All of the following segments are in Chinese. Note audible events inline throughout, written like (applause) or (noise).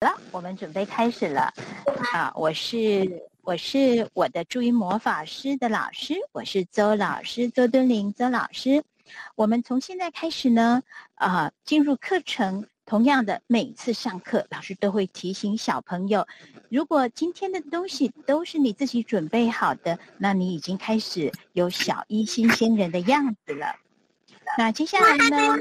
了，我们准备开始了。啊，我是我是我的注音魔法师的老师，我是周老师，周敦林周老师。我们从现在开始呢，啊，进入课程。同样的，每次上课，老师都会提醒小朋友，如果今天的东西都是你自己准备好的，那你已经开始有小一新鲜人的样子了。那接下来呢？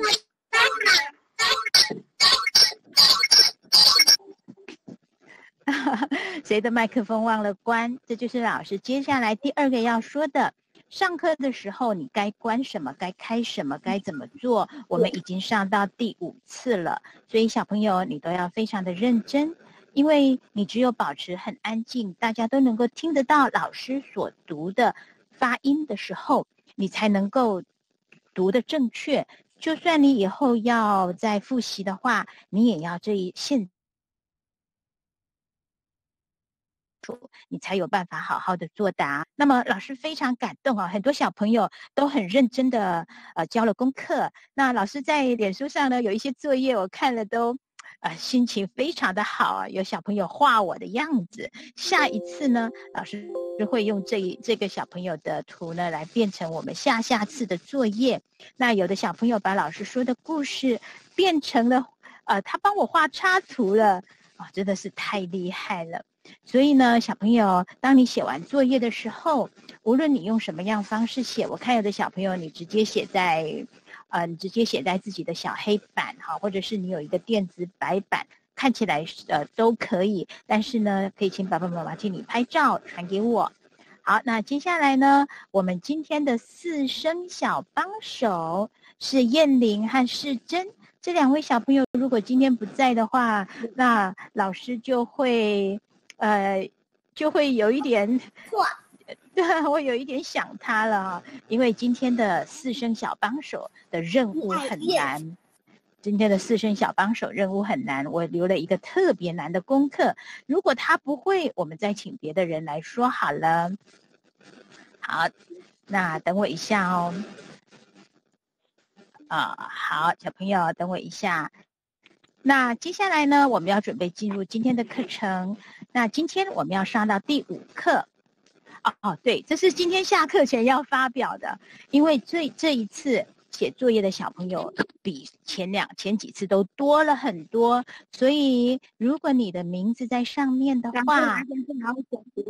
(laughs) 谁的麦克风忘了关？这就是老师接下来第二个要说的。上课的时候你该关什么？该开什么？该怎么做？我们已经上到第五次了，所以小朋友你都要非常的认真，因为你只有保持很安静，大家都能够听得到老师所读的发音的时候，你才能够读的正确。就算你以后要再复习的话，你也要这一现。你才有办法好好的作答。那么老师非常感动啊，很多小朋友都很认真的呃交了功课。那老师在脸书上呢有一些作业，我看了都呃心情非常的好啊。有小朋友画我的样子，下一次呢老师会用这一这个小朋友的图呢来变成我们下下次的作业。那有的小朋友把老师说的故事变成了呃他帮我画插图了啊，真的是太厉害了。所以呢，小朋友，当你写完作业的时候，无论你用什么样方式写，我看有的小朋友你直接写在，呃，你直接写在自己的小黑板哈，或者是你有一个电子白板，看起来呃都可以。但是呢，可以请爸爸妈妈替你拍照传给我。好，那接下来呢，我们今天的四声小帮手是燕玲和世珍这两位小朋友。如果今天不在的话，那老师就会。呃，就会有一点错，对 (laughs) 我有一点想他了，因为今天的四声小帮手的任务很难，今天的四声小帮手任务很难，我留了一个特别难的功课，如果他不会，我们再请别的人来说好了。好，那等我一下哦。啊，好，小朋友，等我一下。那接下来呢，我们要准备进入今天的课程。那今天我们要上到第五课。哦哦，对，这是今天下课前要发表的，因为这这一次。写作业的小朋友比前两前几次都多了很多，所以如果你的名字在上面的话，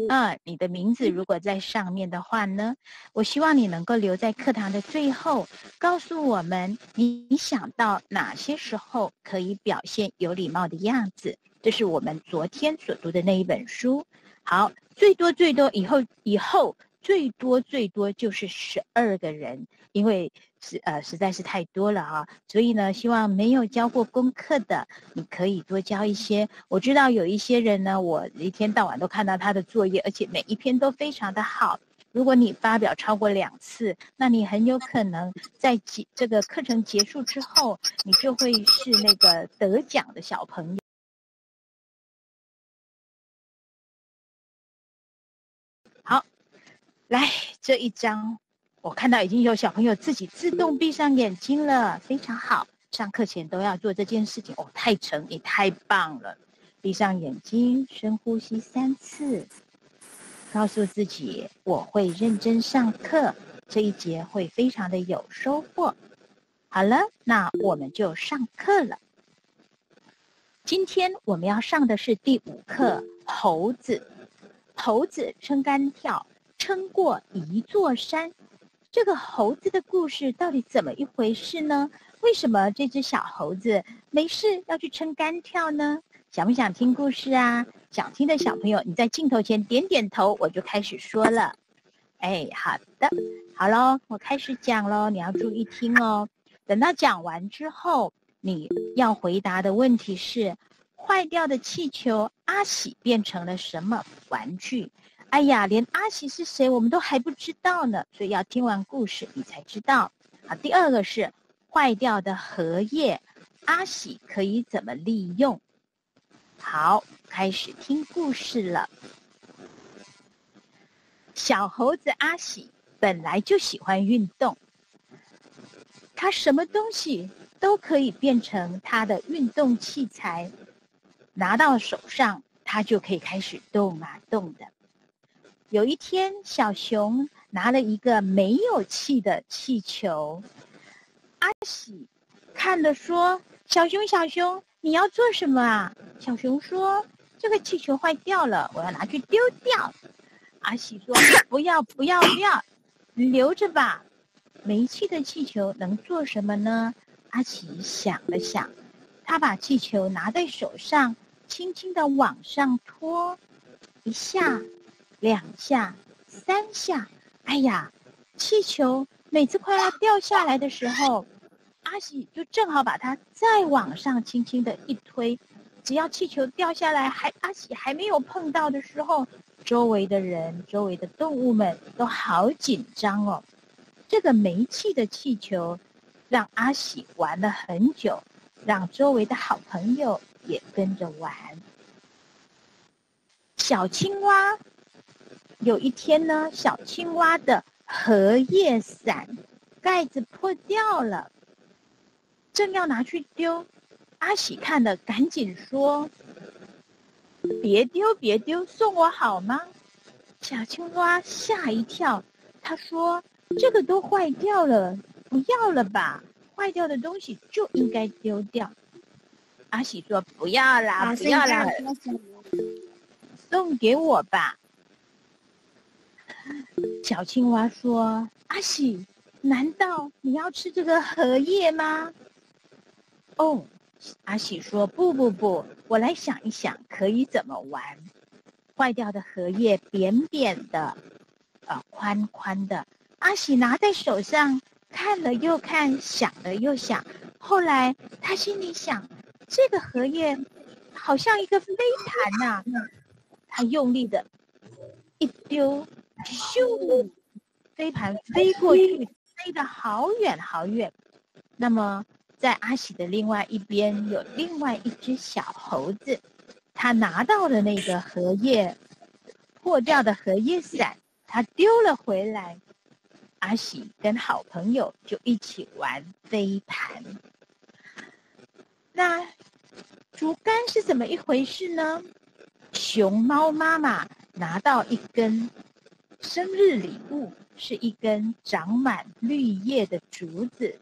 嗯，你的名字如果在上面的话呢，我希望你能够留在课堂的最后，告诉我们你想到哪些时候可以表现有礼貌的样子。这是我们昨天所读的那一本书。好，最多最多以后以后最多最多就是十二个人，因为。是呃，实在是太多了哈，所以呢，希望没有交过功课的，你可以多交一些。我知道有一些人呢，我一天到晚都看到他的作业，而且每一篇都非常的好。如果你发表超过两次，那你很有可能在结这个课程结束之后，你就会是那个得奖的小朋友。好，来这一张。我看到已经有小朋友自己自动闭上眼睛了，非常好。上课前都要做这件事情哦，太成也太棒了。闭上眼睛，深呼吸三次，告诉自己我会认真上课，这一节会非常的有收获。好了，那我们就上课了。今天我们要上的是第五课，猴子。猴子撑杆跳，撑过一座山。这个猴子的故事到底怎么一回事呢？为什么这只小猴子没事要去撑杆跳呢？想不想听故事啊？想听的小朋友，你在镜头前点点头，我就开始说了。哎，好的，好喽，我开始讲喽，你要注意听哦。等到讲完之后，你要回答的问题是：坏掉的气球阿喜变成了什么玩具？哎呀，连阿喜是谁我们都还不知道呢，所以要听完故事你才知道。好，第二个是坏掉的荷叶，阿喜可以怎么利用？好，开始听故事了。小猴子阿喜本来就喜欢运动，他什么东西都可以变成他的运动器材。拿到手上，它就可以开始动啊动的。有一天，小熊拿了一个没有气的气球，阿喜看了说：“小熊，小熊，你要做什么啊？”小熊说：“这个气球坏掉了，我要拿去丢掉。(laughs) ”阿喜说：“不要，不要，不要，留着吧。没气的气球能做什么呢？”阿喜想了想，他把气球拿在手上，轻轻的往上拖，一下。两下，三下，哎呀，气球每次快要掉下来的时候，阿喜就正好把它再往上轻轻的一推，只要气球掉下来，还阿喜还没有碰到的时候，周围的人、周围的动物们都好紧张哦。这个没气的气球，让阿喜玩了很久，让周围的好朋友也跟着玩。小青蛙。有一天呢，小青蛙的荷叶伞盖子破掉了，正要拿去丢，阿喜看了赶紧说：“别丢，别丢，送我好吗？”小青蛙吓一跳，他说：“这个都坏掉了，不要了吧？坏掉的东西就应该丢掉。”阿喜说：“不要啦，不要啦，送给我吧。”小青蛙说：“阿喜，难道你要吃这个荷叶吗？”哦，阿喜说：“不不不，我来想一想，可以怎么玩？坏掉的荷叶，扁扁的，呃，宽宽的。阿喜拿在手上，看了又看，想了又想。后来他心里想：这个荷叶好像一个飞盘呐。他用力的一丢。”咻，飞盘飞过去，飞得好远好远。那么，在阿喜的另外一边有另外一只小猴子，他拿到了那个荷叶破掉的荷叶伞，他丢了回来。阿喜跟好朋友就一起玩飞盘。那竹竿是怎么一回事呢？熊猫妈妈拿到一根。生日礼物是一根长满绿叶的竹子。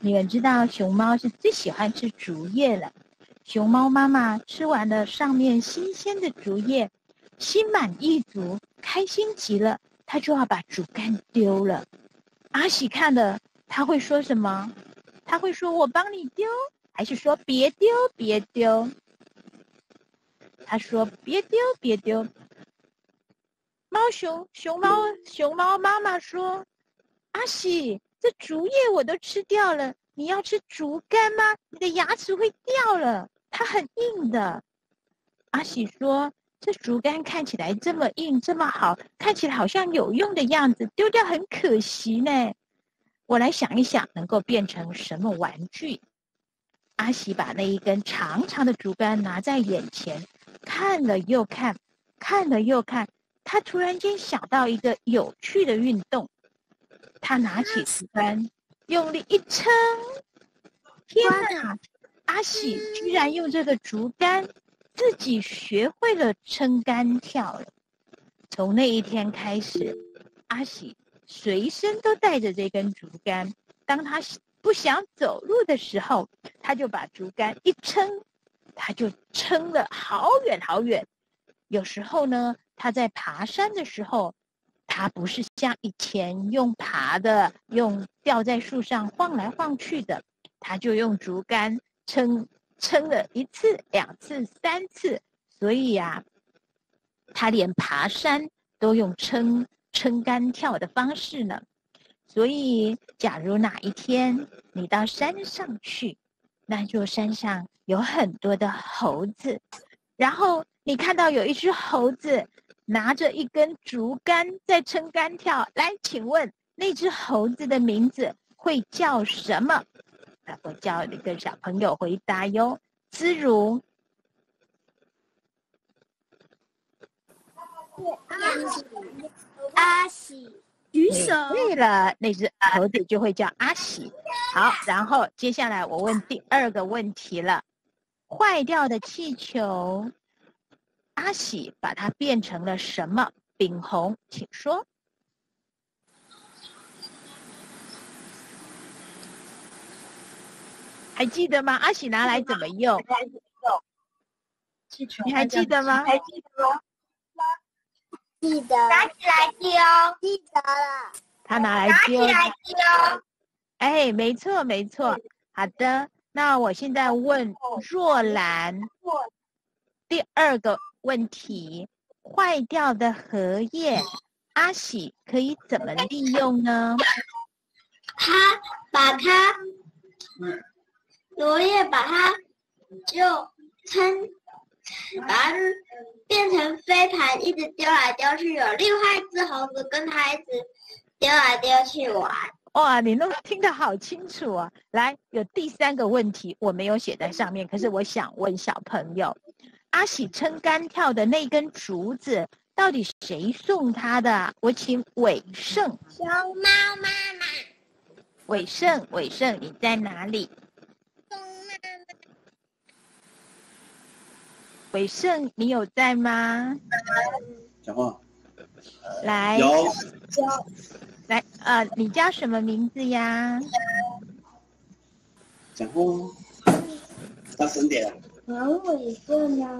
你们知道熊猫是最喜欢吃竹叶了。熊猫妈妈吃完了上面新鲜的竹叶，心满意足，开心极了。它就要把竹竿丢了。阿喜看了，他会说什么？他会说：“我帮你丢。”还是说：“别丢，别丢？”他说：“别丢，别丢。”猫熊熊猫熊猫妈妈说：“阿喜，这竹叶我都吃掉了，你要吃竹竿吗？你的牙齿会掉了，它很硬的。”阿喜说：“这竹竿看起来这么硬，这么好，看起来好像有用的样子，丢掉很可惜呢。我来想一想，能够变成什么玩具？”阿喜把那一根长长的竹竿拿在眼前，看了又看，看了又看。他突然间想到一个有趣的运动，他拿起竹竿，用力一撑，天哪！阿喜居然用这个竹竿自己学会了撑杆跳了。从那一天开始，阿喜随身都带着这根竹竿。当他不想走路的时候，他就把竹竿一撑，他就撑了好远好远。有时候呢。他在爬山的时候，他不是像以前用爬的，用吊在树上晃来晃去的，他就用竹竿撑撑了一次、两次、三次，所以呀，他连爬山都用撑撑杆跳的方式呢。所以，假如哪一天你到山上去，那座山上有很多的猴子，然后你看到有一只猴子。拿着一根竹竿在撑杆跳，来，请问那只猴子的名字会叫什么？我叫一个小朋友回答哟，姿如。阿喜，举手。对了，那只猴子就会叫阿喜。好，然后接下来我问第二个问题了，坏掉的气球，阿喜把它变成了什么？丙红，请说。还记得吗？阿喜拿来怎么用？你还记得吗？还记得吗？记得。拿起来丢，记得了。他拿来拿起。来丢。哎，没错没错。好的，那我现在问若兰第二个问题：坏掉的荷叶，阿喜可以怎么利用呢？他把它罗叶把它就撑，把它变成飞盘，一直丢来丢去。有另外一只猴子跟它一直丢来丢去玩。哇，你都听得好清楚啊！来，有第三个问题，我没有写在上面，可是我想问小朋友：阿喜撑杆跳的那根竹子，到底谁送他的？我请伟盛，熊猫妈妈，伟盛，伟盛，你在哪里？熊妈妈，伟盛，你有在吗？讲话来，有来，呃，你叫什么名字呀？讲话，大声点啊！黄伟胜啊？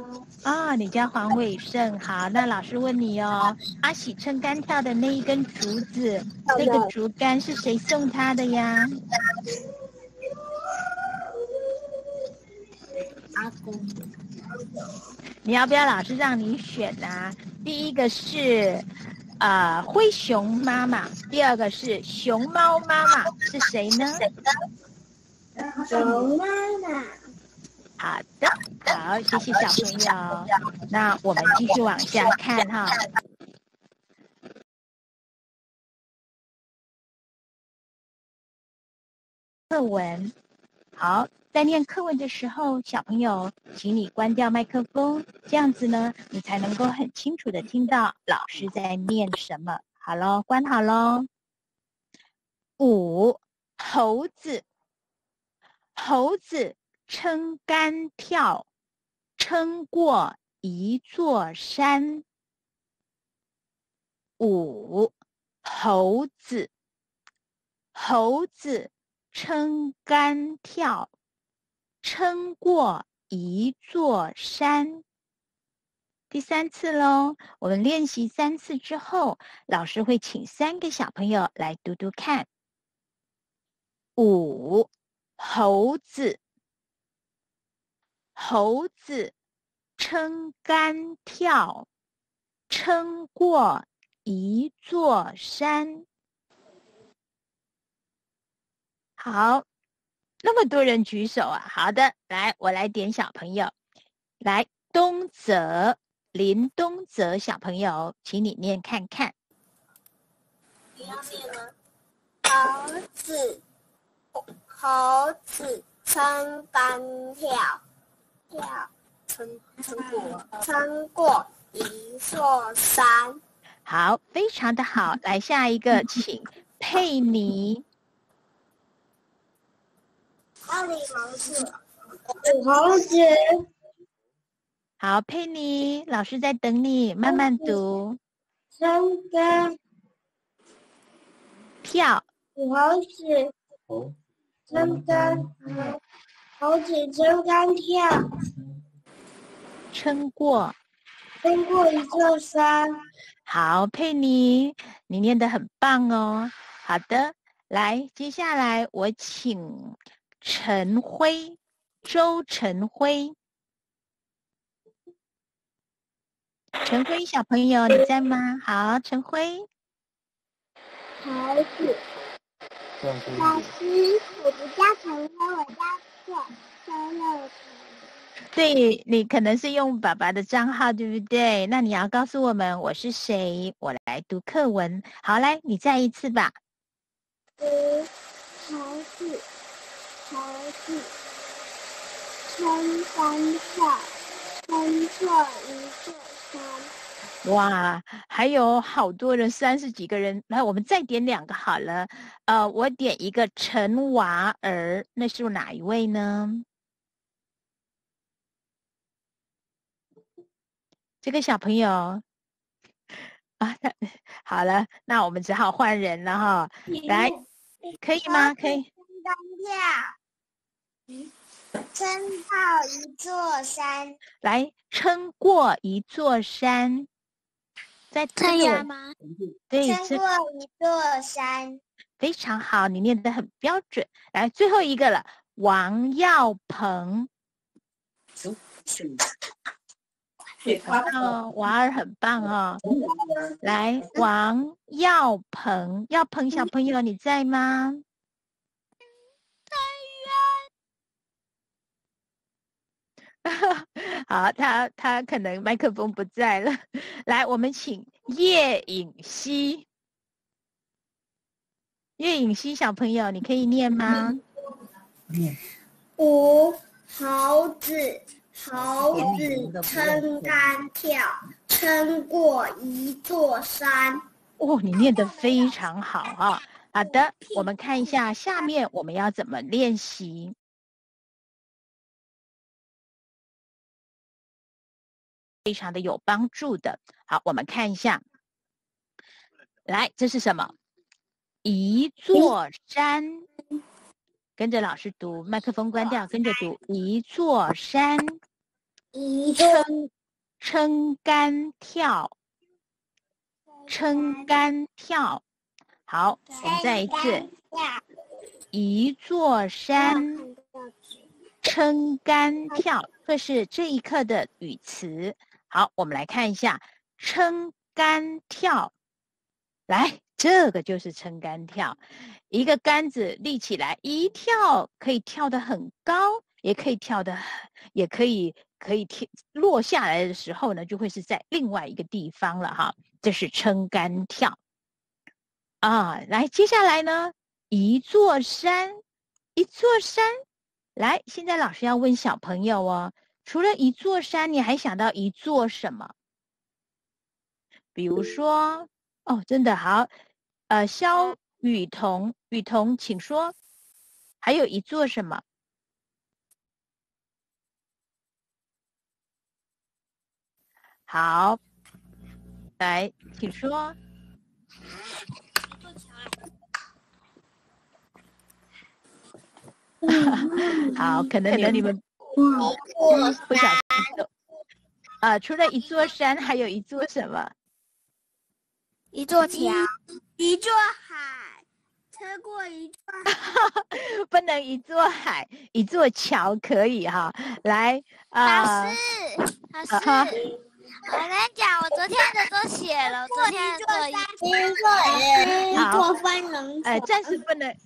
啊、你叫黄伟胜。好，那老师问你哦，阿喜撑杆跳的那一根竹子，那个竹竿是谁送他的呀？阿公。你要不要老师让你选啊？第一个是呃灰熊妈妈，第二个是熊猫妈妈，是谁呢？熊妈妈。好的，好，谢谢小朋友。那我们继续往下看哈。课文，好，在念课文的时候，小朋友，请你关掉麦克风，这样子呢，你才能够很清楚的听到老师在念什么。好喽，关好喽。五，猴子，猴子撑杆跳，撑过一座山。五，猴子，猴子撑杆跳，撑过一座山。第三次喽，我们练习三次之后，老师会请三个小朋友来读读看。五，猴子，猴子撑杆跳，撑过一座山。好，那么多人举手啊！好的，来，我来点小朋友，来，东泽林东泽小朋友，请你念看看。你要念吗？猴子，猴子撑杆跳，跳撑撑过撑过一座山。好，非常的好。来下一个，请佩妮。那里猴子，猴子好，佩妮，老师在等你，慢慢读。撑杆跳，猴子哦，撑杆，猴子撑杆跳，撑过。撑过一座山。好，佩妮，你念的很棒哦。好的，来，接下来我请陈辉，周陈辉。陈辉小朋友，你在吗？好，陈辉。猴子，老师，我不叫陈辉，我叫对你可能是用爸爸的账号，对不对？那你要告诉我们我是谁，我来读课文。好，来，你再一次吧。嗯，孩子，孩子，撑杆跳，撑过一座山。哇，还有好多人，三十几个人。来，我们再点两个好了。呃，我点一个陈娃儿，那是哪一位呢？这个小朋友啊，(laughs) 好了，那我们只好换人了哈。来，可以吗？可以。撑到一座山。来，撑过一座山。在太阳吗？对，穿过一座山。非常好，你念得很标准。来，最后一个了，王耀鹏。哦，娃儿很棒哦。来，王耀鹏，耀鹏小朋友你在吗？(laughs) 好，他他可能麦克风不在了。来，我们请叶颖熙。叶颖熙小朋友，你可以念吗？念。五猴子，猴子撑杆跳，撑过一座山。哦，你念得非常好啊！好的，我们看一下下面我们要怎么练习。非常的有帮助的。好，我们看一下，来，这是什么？一座山。跟着老师读，麦克风关掉，跟着读。一座山，撑撑杆跳，撑杆跳。好，我们再一次。一座山，撑杆跳，这是这一课的语词。好，我们来看一下撑杆跳。来，这个就是撑杆跳，一个杆子立起来，一跳可以跳得很高，也可以跳得，也可以可以跳落下来的时候呢，就会是在另外一个地方了哈。这是撑杆跳。啊，来，接下来呢，一座山，一座山。来，现在老师要问小朋友哦。除了一座山，你还想到一座什么？比如说，哦，真的好，呃，肖雨桐，雨桐，请说，还有一座什么？好，来，请说。(laughs) 好，可能你们。不小心就啊！除了一座山，还有一座什么？一座桥，一座海，车过一座。(laughs) 不能一座海，一座桥可以哈。来啊，老师，老师，我跟你讲，我昨天的都写了，昨天的作业。一座一座分能哎，暂时不能。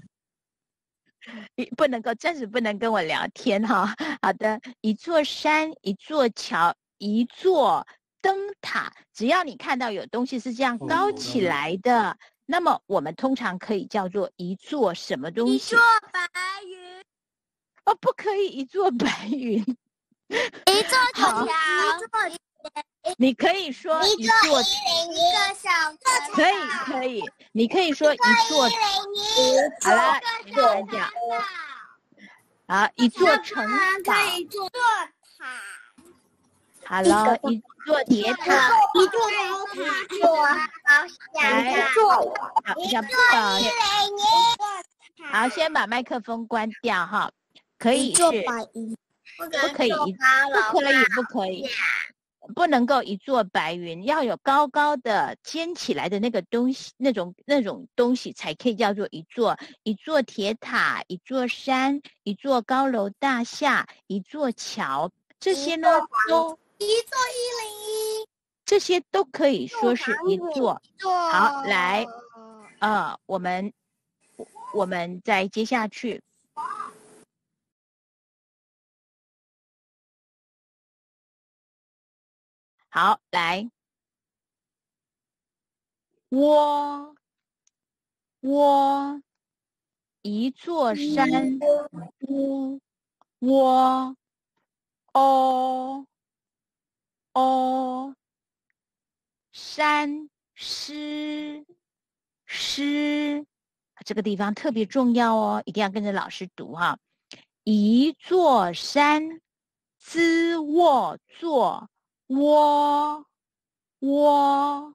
不能够，暂时不能跟我聊天哈。好的，一座山，一座桥，一座灯塔，只要你看到有东西是这样高起来的，那么我们通常可以叫做一座什么东西？一座白云。哦，不可以一座白云。一座桥。你可以说一座一个小可以可以，你可以说一座好了，一座讲好一座城堡，一座塔，好了，一座铁塔，一座高塔，好，先把麦克风关掉哈，可以是不可以不可以不可以。不能够一座白云，要有高高的尖起来的那个东西，那种那种东西才可以叫做一座一座铁塔，一座山，一座高楼大厦，一座桥，这些呢都一座一零一，这些都可以说是一座。好，来，呃，我们我们再接下去。好，来，窝窝，一座山，窝窝，哦哦，山诗诗，这个地方特别重要哦，一定要跟着老师读哈。一座山，姿卧坐。窝窝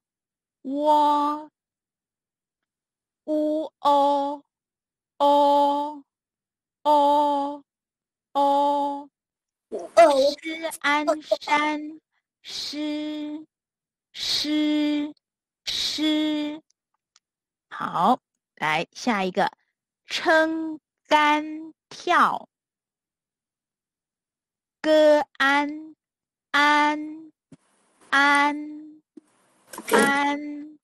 窝，乌哦哦哦哦，诗安山诗诗诗，好，来下一个，撑杆跳，歌安安安安，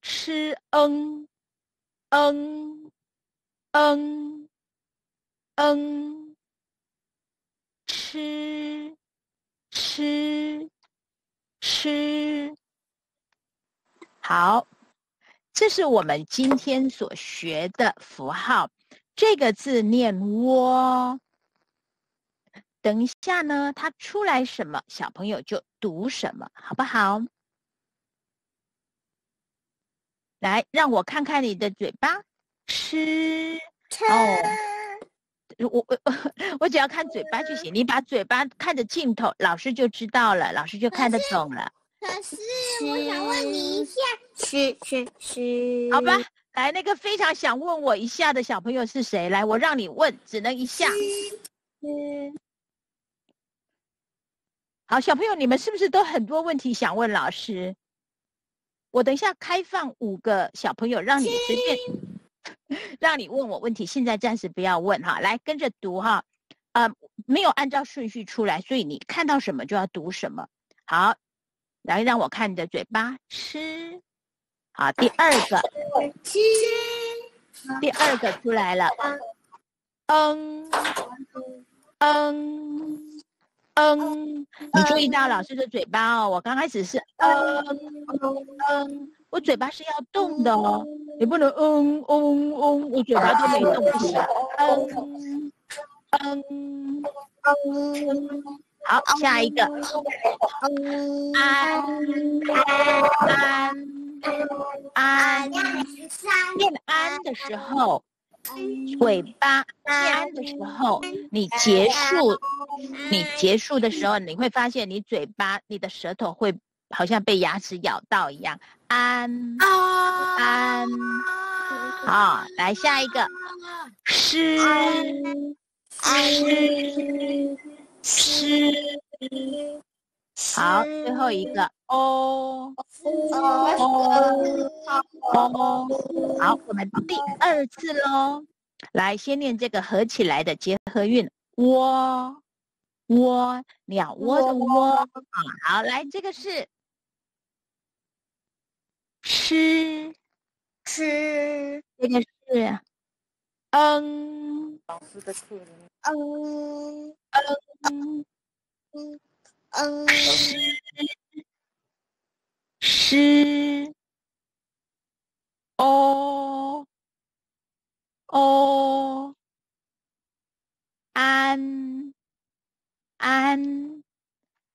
吃嗯嗯嗯嗯，吃吃吃，好，这是我们今天所学的符号。这个字念窝，等一下呢，它出来什么，小朋友就读什么，好不好？来，让我看看你的嘴巴，吃哦。我我 (laughs) 我只要看嘴巴就行，你把嘴巴看着镜头，老师就知道了，老师就看得懂了。可是我想问你一下，吃吃吃，好吧。来，那个非常想问我一下的小朋友是谁？来，我让你问，只能一下。嗯，好，小朋友，你们是不是都很多问题想问老师？我等一下开放五个小朋友，让你随便，(laughs) 让你问我问题。现在暂时不要问哈，来跟着读哈。呃，没有按照顺序出来，所以你看到什么就要读什么。好，来让我看你的嘴巴，吃。好，第二个，第二个出来了，嗯，嗯，嗯，你注意到老师的嘴巴哦，我刚开始是嗯嗯，我嘴巴是要动的哦，你不能嗯嗯嗯，我嘴巴都没动不行，嗯嗯嗯，好，下一个，安安。安。安，念安的时候，嘴巴安的时候，你结束，你结束的时候，你会发现你嘴巴，你的舌头会好像被牙齿咬到一样。安，安，好，来下一个，诗，诗，诗。好，最后一个哦。哦哦，好，我们第二次喽，来先念这个合起来的结合韵，窝窝鸟窝。的窝啊，好，来这个是吃。吃，这个是嗯，老师的课嗯。嗯嗯。嗯，诗，哦，哦，安，安，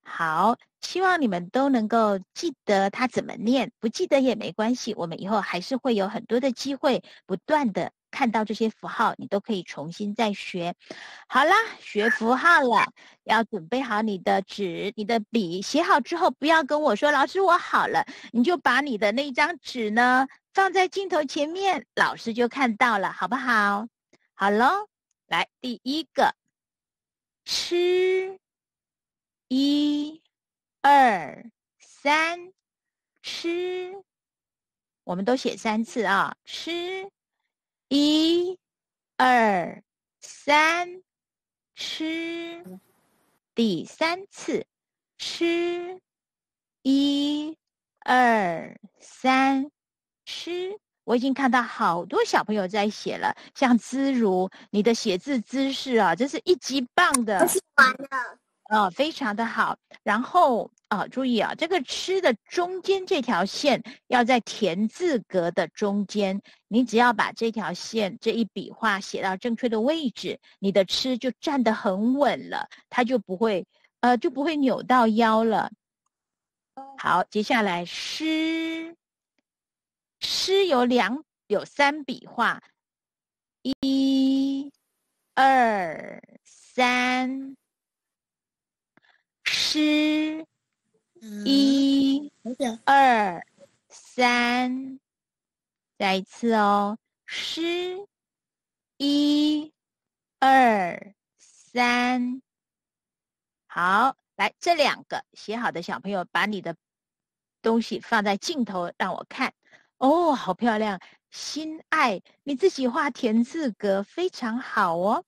好，希望你们都能够记得它怎么念，不记得也没关系，我们以后还是会有很多的机会，不断的。看到这些符号，你都可以重新再学。好啦，学符号了，要准备好你的纸、你的笔，写好之后不要跟我说老师我好了，你就把你的那张纸呢放在镜头前面，老师就看到了，好不好？好喽，来第一个，吃，一、二、三，吃，我们都写三次啊，吃。一、二、三，吃，第三次，吃，一、二、三，吃。我已经看到好多小朋友在写了，像姿如，你的写字姿势啊，真是一级棒的。写完了。啊，非常的好。然后啊，注意啊，这个“吃”的中间这条线要在田字格的中间。你只要把这条线这一笔画写到正确的位置，你的“吃”就站得很稳了，它就不会呃就不会扭到腰了。好，接下来“诗”，“诗”有两有三笔画，一、二、三，诗，一，二，三，再一次哦，诗，一，二，三，好，来这两个写好的小朋友，把你的东西放在镜头让我看，哦，好漂亮。心爱，你自己画田字格非常好哦。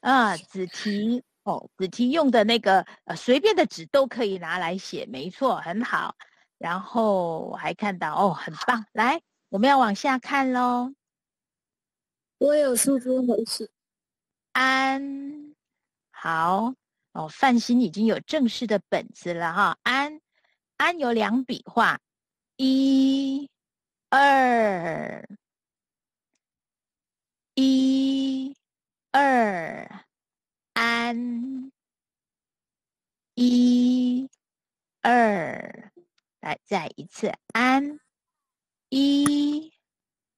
啊，子题哦，子题用的那个呃，随便的纸都可以拿来写，没错，很好。然后我还看到哦，很棒。来，我们要往下看喽。我有书桌和是安，好哦。范心已经有正式的本子了哈。安，安有两笔画，一。二，一，二，安，一，二，来再一次安，一，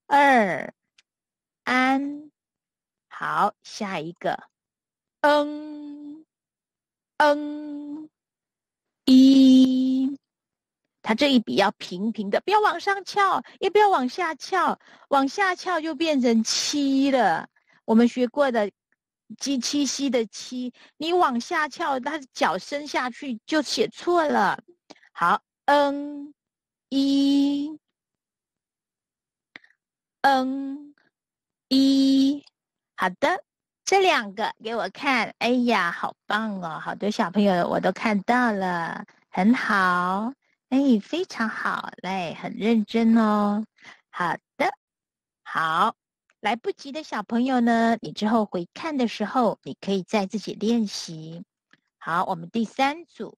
二，安，好，下一个，嗯，嗯，一。它这一笔要平平的，不要往上翘，也不要往下翘，往下翘就变成七了。我们学过的鸡七夕的七，你往下翘，它脚伸下去就写错了。好，n 一，n 一，好的，这两个给我看。哎呀，好棒哦，好多小朋友我都看到了，很好。哎，非常好，来，很认真哦。好的，好，来不及的小朋友呢，你之后回看的时候，你可以再自己练习。好，我们第三组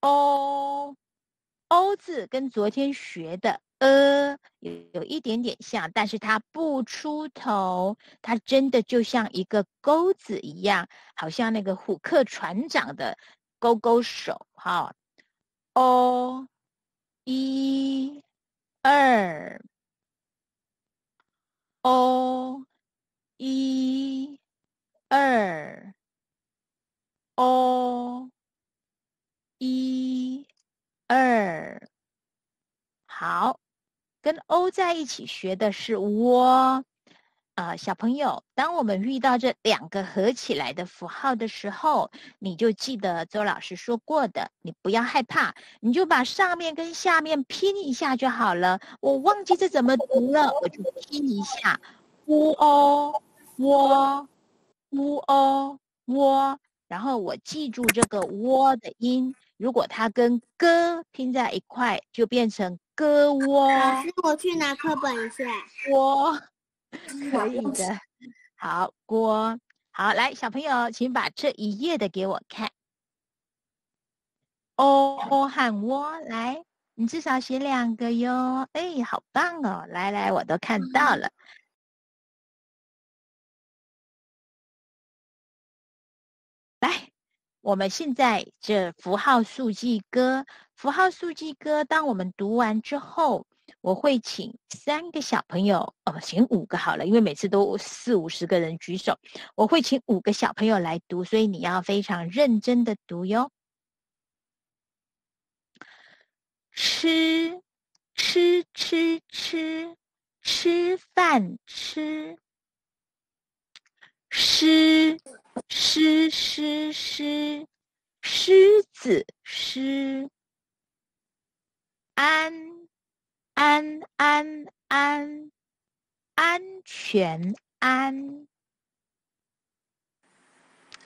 ，o o 字跟昨天学的呃有有一点点像，但是它不出头，它真的就像一个钩子一样，好像那个虎克船长的勾勾手，哈。o 一二 o 一二 o 一二，好，跟 o 在一起学的是窝。啊，小朋友，当我们遇到这两个合起来的符号的时候，你就记得周老师说过的，你不要害怕，你就把上面跟下面拼一下就好了。我忘记这怎么读了，我就拼一下，乌哦窝，乌哦窝，然后我记住这个窝的音，如果它跟歌拼在一块，就变成歌窝。老师，我去拿课本一下。窝。(laughs) 可以 (laughs) 的，好锅，好来，小朋友，请把这一页的给我看。哦和窝，来，你至少写两个哟。哎，好棒哦！来来，我都看到了。来，我们现在这符号速记歌，符号速记歌，当我们读完之后。我会请三个小朋友，哦，请五个好了，因为每次都四五十个人举手，我会请五个小朋友来读，所以你要非常认真的读哟。吃，吃，吃，吃，吃饭吃。狮，狮，狮，狮，狮子狮。安。安安安，安全安。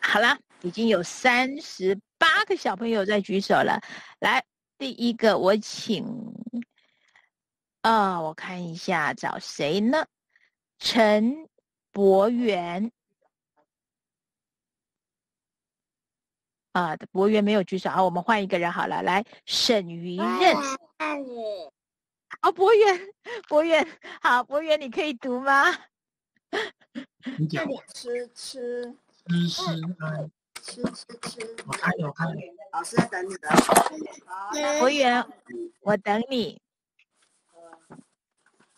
好了，已经有三十八个小朋友在举手了。来，第一个我请，啊，我看一下找谁呢？陈博元。啊，博元没有举手，好，我们换一个人好了。来，沈于任。哦，博远，博远，好，博远，你可以读吗？你讲吃吃吃吃吃吃吃，我看有看，老师在等你的。博远，我等你。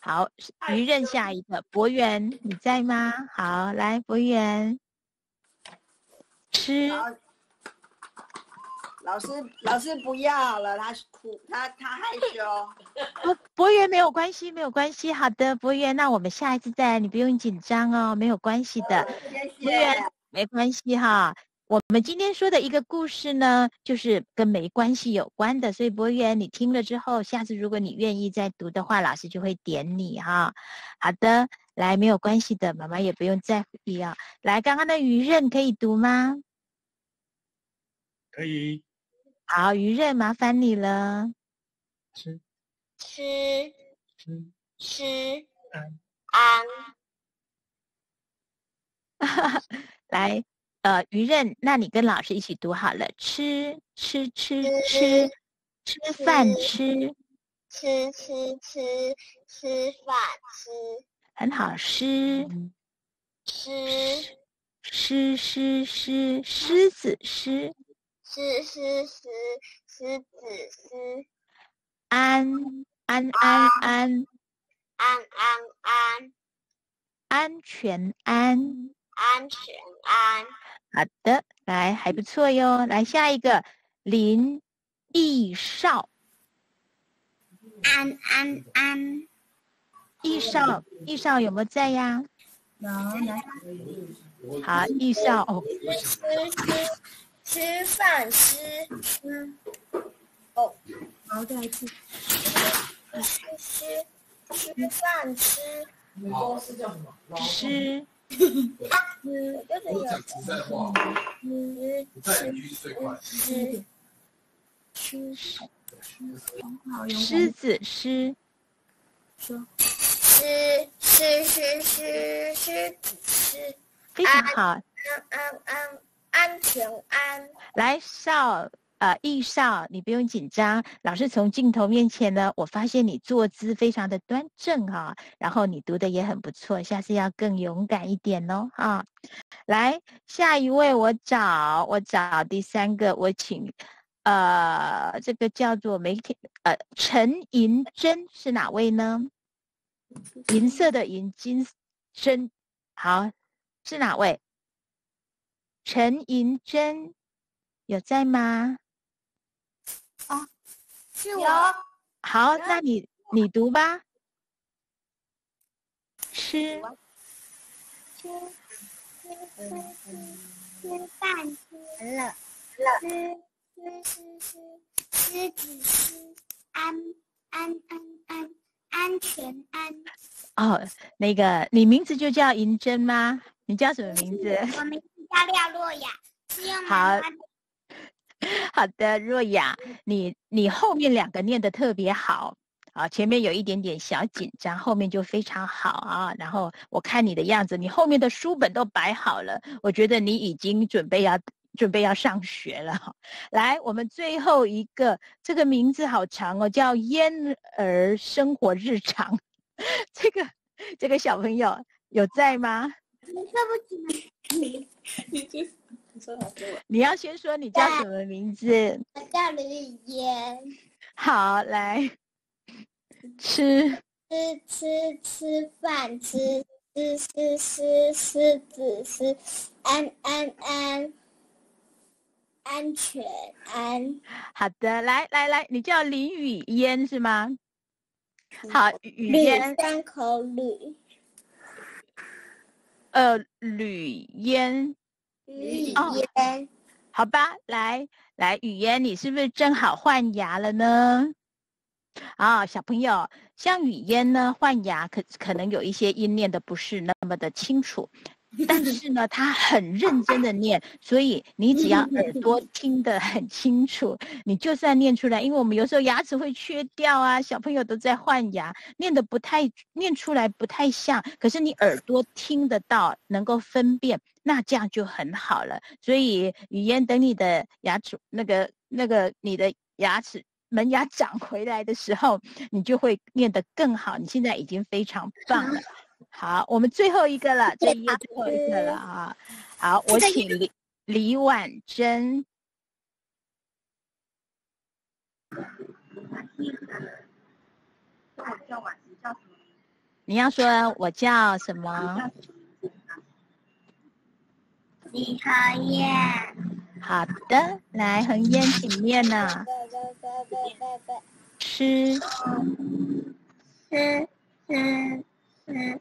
好，于任下一个博远，你在吗？好，来，博远。吃。好，老师老师不要了，他哭，他他害羞。(laughs) 博，博源没有关系，没有关系。好的，博源，那我们下一次再来，你不用紧张哦，没有关系的。谢博源谢。没关系哈。我们今天说的一个故事呢，就是跟没关系有关的，所以博源，你听了之后，下次如果你愿意再读的话，老师就会点你哈。好的，来，没有关系的，妈妈也不用在乎你啊。来，刚刚的余任可以读吗？可以好，于任，麻烦你了。吃。吃。吃。吃。安。安 (laughs) 来，呃，于任，那你跟老师一起读好了。吃吃吃吃吃饭吃，吃。吃吃吃饭吃。很好。诗吃。狮狮狮狮子狮，狮狮狮狮子狮，安安安安安安安，安全安安全安。好的，来还不错哟。来下一个林义少，安安安，义少义少有没有在呀？有。好，义少。哦哦，吃吃吃饭吃吃哦好，再一次。吃吃吃饭吃吃吃就是有实在话，吃在语句是最快。吃吃狮子狮吃吃吃吃狮子吃非常好。安安安安全安来少呃易少，你不用紧张。老师从镜头面前呢，我发现你坐姿非常的端正哈、然后你读的也很不错，下次要更勇敢一点哦啊。来下一位，我找我找第三个，我请呃这个叫做媒体呃陈银珍是哪位呢？银色的银金针，好是哪位？陈银珍有在吗？是我好，那你你读吧。吃吃吃吃饭吃了吃吃吃吃狮子吃安安安安安全安。哦，那个你名字就叫银珍吗？你叫什么名字？我名字叫廖若雅，是用好妈妈的好的，若雅，你你后面两个念的特别好啊，前面有一点点小紧张，后面就非常好啊。然后我看你的样子，你后面的书本都摆好了，我觉得你已经准备要准备要上学了。来，我们最后一个，这个名字好长哦，叫嫣儿生活日常。(laughs) 这个这个小朋友有在吗？对不起，你就你说好给我。你要先说你叫什么名字。我叫吕嫣。好，来吃吃吃吃饭吃吃吃吃狮子狮安安安安全安好的，来来来，你叫林雨嫣是吗？好，雨嫣，三口吕呃，吕嫣，吕哦。嫣好吧，来来，雨嫣，你是不是正好换牙了呢？啊，小朋友，像雨嫣呢，换牙可可能有一些音念的不是那么的清楚，(laughs) 但是呢，他很认真的念，(laughs) 所以你只要耳朵听得很清楚，(laughs) 你就算念出来，因为我们有时候牙齿会缺掉啊，小朋友都在换牙，念的不太念出来不太像，可是你耳朵听得到，能够分辨，那这样就很好了。所以语言等你的牙齿那个那个你的牙齿门牙长回来的时候，你就会念得更好。你现在已经非常棒了。好，我们最后一个了，这一页最后一个了啊。好，我请李李婉珍。你要说我叫什么？李恒燕，好的，来恒燕，请念呐、吃吃吃吃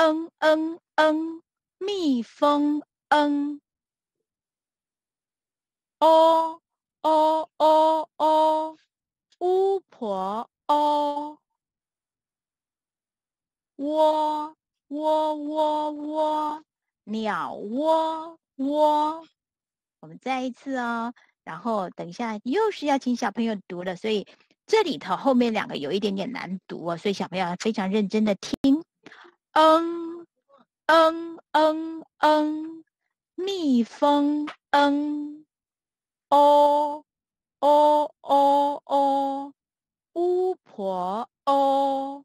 嗯嗯嗯，蜜蜂嗯，哦哦哦哦，巫婆哦，窝窝窝窝，鸟窝窝。我们再一次哦，然后等一下又是要请小朋友读了，所以这里头后面两个有一点点难读哦，所以小朋友要非常认真的听。嗯嗯嗯嗯，蜜蜂嗯，哦哦哦哦，巫婆哦，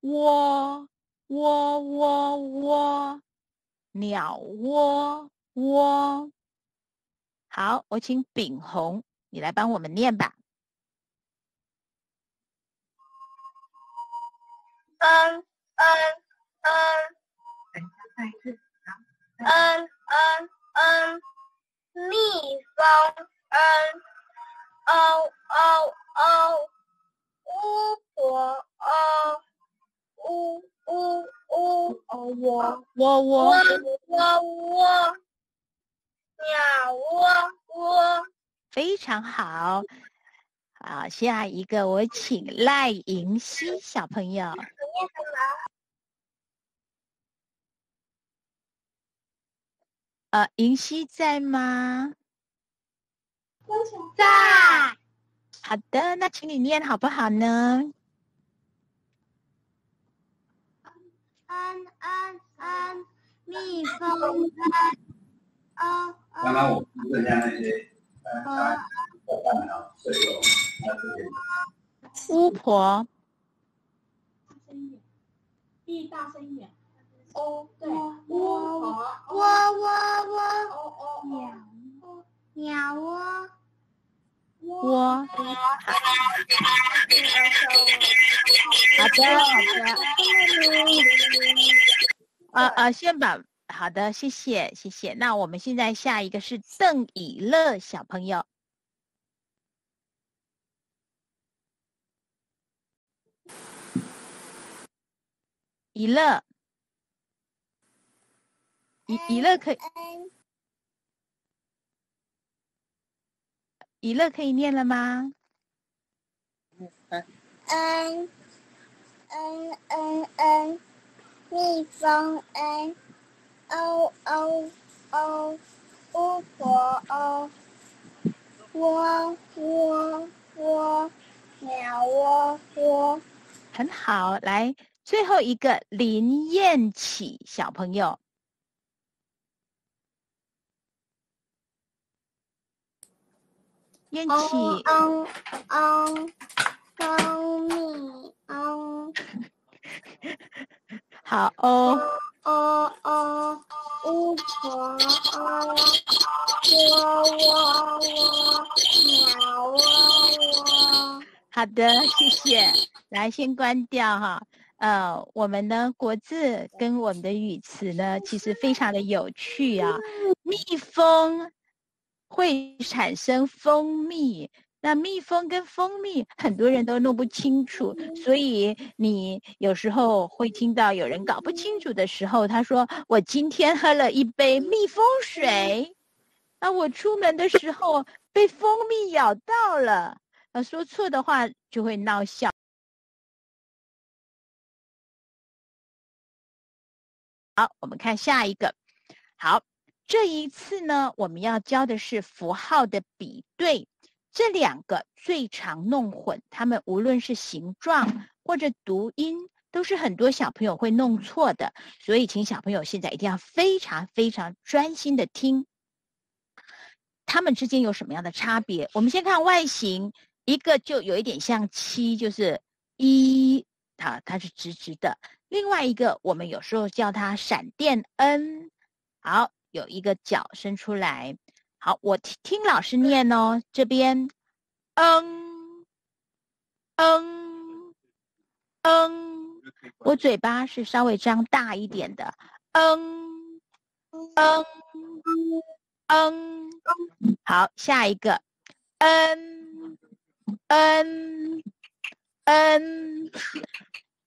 窝窝窝窝，鸟窝窝。好，我请炳宏，你来帮我们念吧。嗯嗯嗯再一次，嗯嗯嗯，蜜蜂嗯，哦哦哦，巫婆哦，呜呜呜，哦，窝窝窝窝，窝窝，鸟窝窝，非常好。好，下一个我请赖银熙小朋友。呃，银熙在吗？在好的，那请你念好不好呢？嗯嗯嗯，蜜蜂嗯，哦刚刚哦我那些。伙伴们啊，巫婆，大声一点。哦，对，窝窝窝婆，窝窝窝，鸟窝。窝。好的，好的。啊啊，先把好的，谢谢谢谢。那我们现在下一个是邓以乐小朋友。以乐，以以乐可以，以乐可以念了吗？嗯嗯嗯嗯嗯，蜜蜂嗯，哦哦哦，巫婆哦，窝窝窝，鸟窝窝。很好，来最后一个林燕启小朋友。燕启，哦哦，蜂蜜哦好哦，哦哦，巫婆哦，窝窝窝，鸟窝窝。好的，谢谢。来，先关掉哈。呃，我们呢国字跟我们的语词呢，其实非常的有趣啊。蜜蜂会产生蜂蜜，那蜜蜂跟蜂蜜很多人都弄不清楚，所以你有时候会听到有人搞不清楚的时候，他说：“我今天喝了一杯蜜蜂水，那我出门的时候被蜂蜜咬到了。”呃，说错的话就会闹笑。好，我们看下一个。好，这一次呢，我们要教的是符号的比对。这两个最常弄混，它们无论是形状或者读音都是很多小朋友会弄错的，所以请小朋友现在一定要非常非常专心的听，它们之间有什么样的差别？我们先看外形，一个就有一点像七，就是一，它它是直直的；另外一个我们有时候叫它闪电 N，好，有一个角伸出来。好，我听听老师念哦，这边，嗯，嗯，嗯，我嘴巴是稍微张大一点的，嗯，嗯，嗯，好，下一个，嗯，嗯，嗯，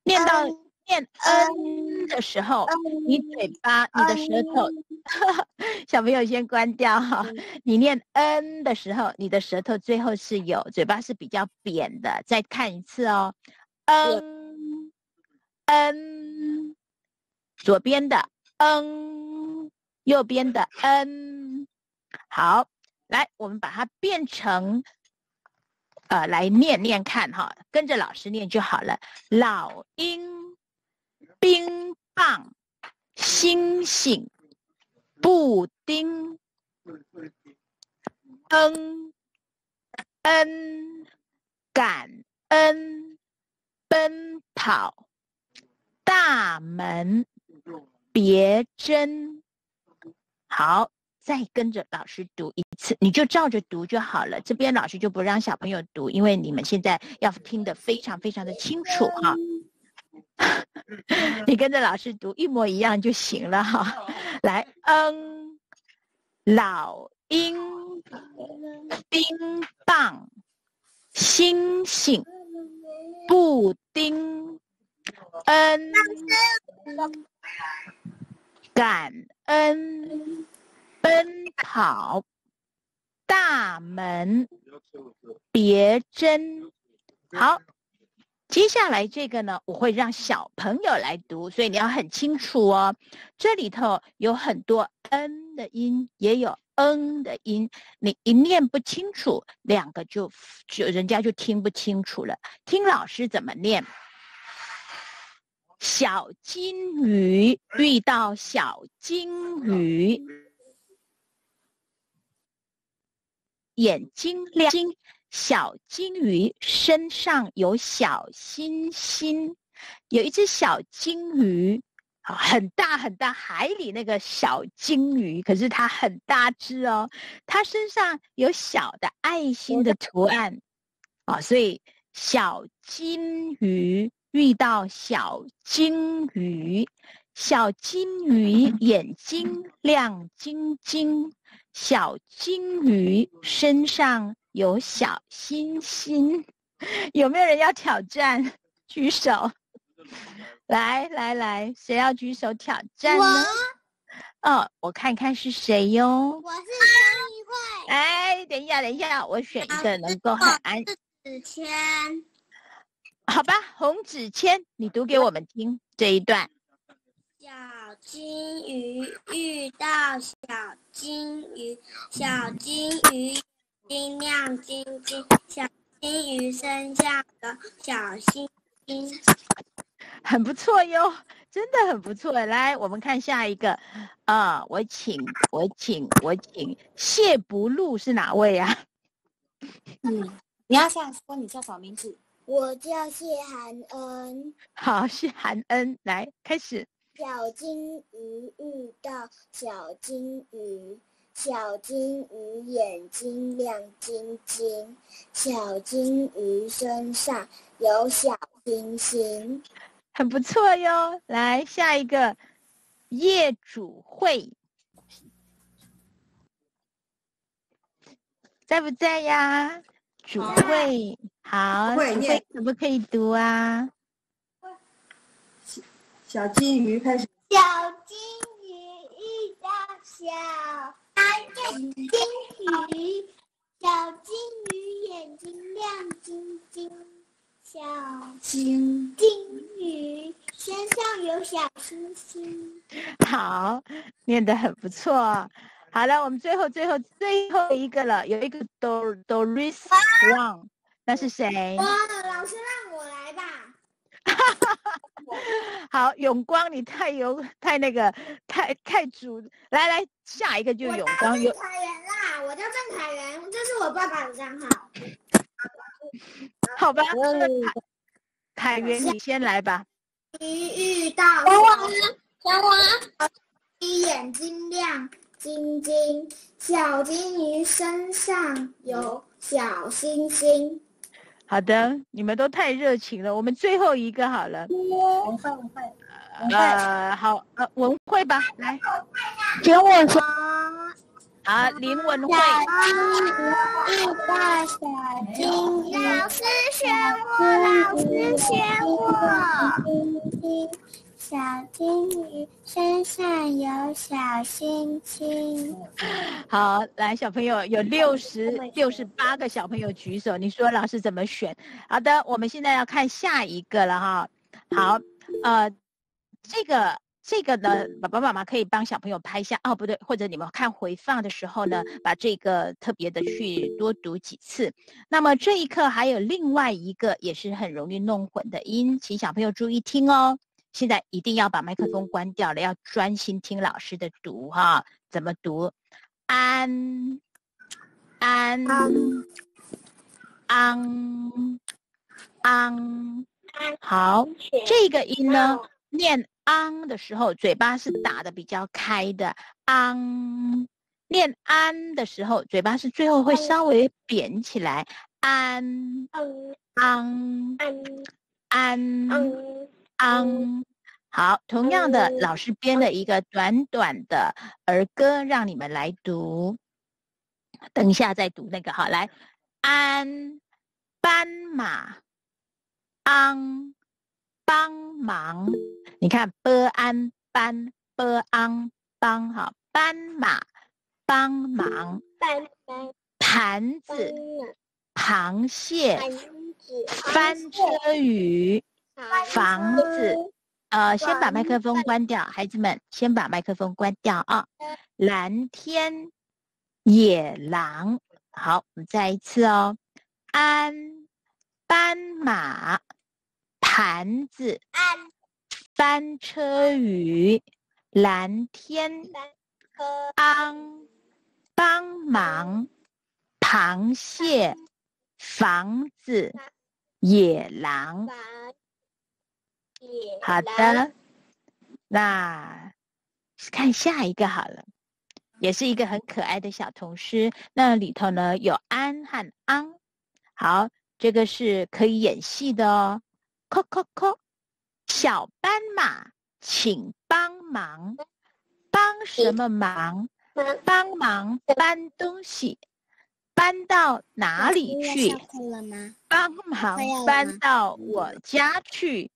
念到念 n 的时候，你嘴巴、你的舌头，(laughs) 小朋友先关掉哈。你念 n 的时候，你的舌头最后是有，嘴巴是比较扁的。再看一次哦，n n，左边的 n，右边的 n。好，来，我们把它变成，呃，来念念看哈，跟着老师念就好了。老鹰。冰棒、星星、布丁、恩恩、感恩、奔跑、大门、别针。好，再跟着老师读一次，你就照着读就好了。这边老师就不让小朋友读，因为你们现在要听得非常非常的清楚哈。(laughs) 你跟着老师读一模一样就行了哈。(laughs) 来，嗯，老鹰，冰棒，星星，(laughs) 布丁，恩，感恩，奔跑，大门，别针，好。接下来这个呢，我会让小朋友来读，所以你要很清楚哦。这里头有很多 n 的音，也有 n 的音，你一念不清楚，两个就就人家就听不清楚了。听老师怎么念。小金鱼遇到小金鱼，眼睛亮。小金鱼身上有小星星，有一只小金鱼，啊，很大很大，海里那个小金鱼，可是它很大只哦，它身上有小的爱心的图案，啊，所以小金鱼遇到小金鱼，小金鱼眼睛亮晶晶，小金鱼身上。有小星星，有没有人要挑战？举手！来来来，谁要举手挑战呢？哦，我看看是谁哟。我是陈怡慧。哎，等一下，等一下，我选一个能够很安。子谦。好吧，洪子谦，你读给我们听这一段。小金鱼遇到小金鱼，小金鱼。金亮晶晶，小金鱼生下的小星星，很不错哟，真的很不错。来，我们看下一个，啊，我请，我请，我请，谢不露是哪位啊？嗯，你要先说你叫什么名字？我叫谢涵恩。好，谢涵恩，来开始。小金鱼遇到小金鱼。小金鱼眼睛亮晶晶，小金鱼身上有小星星，很不错哟。来下一个，业主会在不在呀？主会好，主会可不可以读啊？小金鱼开始。小金鱼遇到小。金鱼，小金鱼眼睛亮晶晶，小金金鱼身上有小星星。好，念得很不错。好了，我们最后最后最后一个了，有一个 Do Doris Wang，那是谁？哇，老师让。(laughs) 好，永光，你太有太那个太太主，来来，下一个就是永光有叫郑凯源啦，我叫郑凯源，这是我爸爸的账号。好吧？凯源，你先来吧。一遇到等我啊，等我啊。鸡眼睛亮晶晶，小金鱼身上有小星星。好的，你们都太热情了，我们最后一个好了。文慧，文慧，呃，好，呃，文慧吧，来，请我说。好，林文慧，遇到小金鱼，老师选我，老师选我。小金鱼身上有小星星。(laughs) 好，来，小朋友有六十六十八个小朋友举手，你说老师怎么选？好的，我们现在要看下一个了哈。好，呃，这个这个呢，爸爸妈妈可以帮小朋友拍一下哦，不对，或者你们看回放的时候呢，把这个特别的去多读几次。那么这一课还有另外一个也是很容易弄混的音，请小朋友注意听哦。现在一定要把麦克风关掉了，要专心听老师的读哈。怎么读？安安安安。好，这个音呢，念安的时候，嘴巴是打的比较开的。安，念安的时候，嘴巴是最后会稍微扁起来。安安安安。好，同样的，老师编了一个短短的儿歌，让你们来读。等一下再读那个，哈，来，安斑马，安帮忙，你看，b 安斑 b 安帮，哈，斑马帮忙，盘子，螃蟹，翻车鱼，房子。呃，先把麦克风关掉，孩子们，先把麦克风关掉啊！蓝天，野狼，好，我们再一次哦。鞍，斑马，盘子，翻车鱼，蓝天，安，帮忙，螃蟹，房子，野狼。好的，那看下一个好了，也是一个很可爱的小童诗。那里头呢有安和昂，好，这个是可以演戏的哦。扣扣扣，小斑马，请帮忙，帮什么忙？帮忙搬东西，搬到哪里去？帮忙搬到我家去。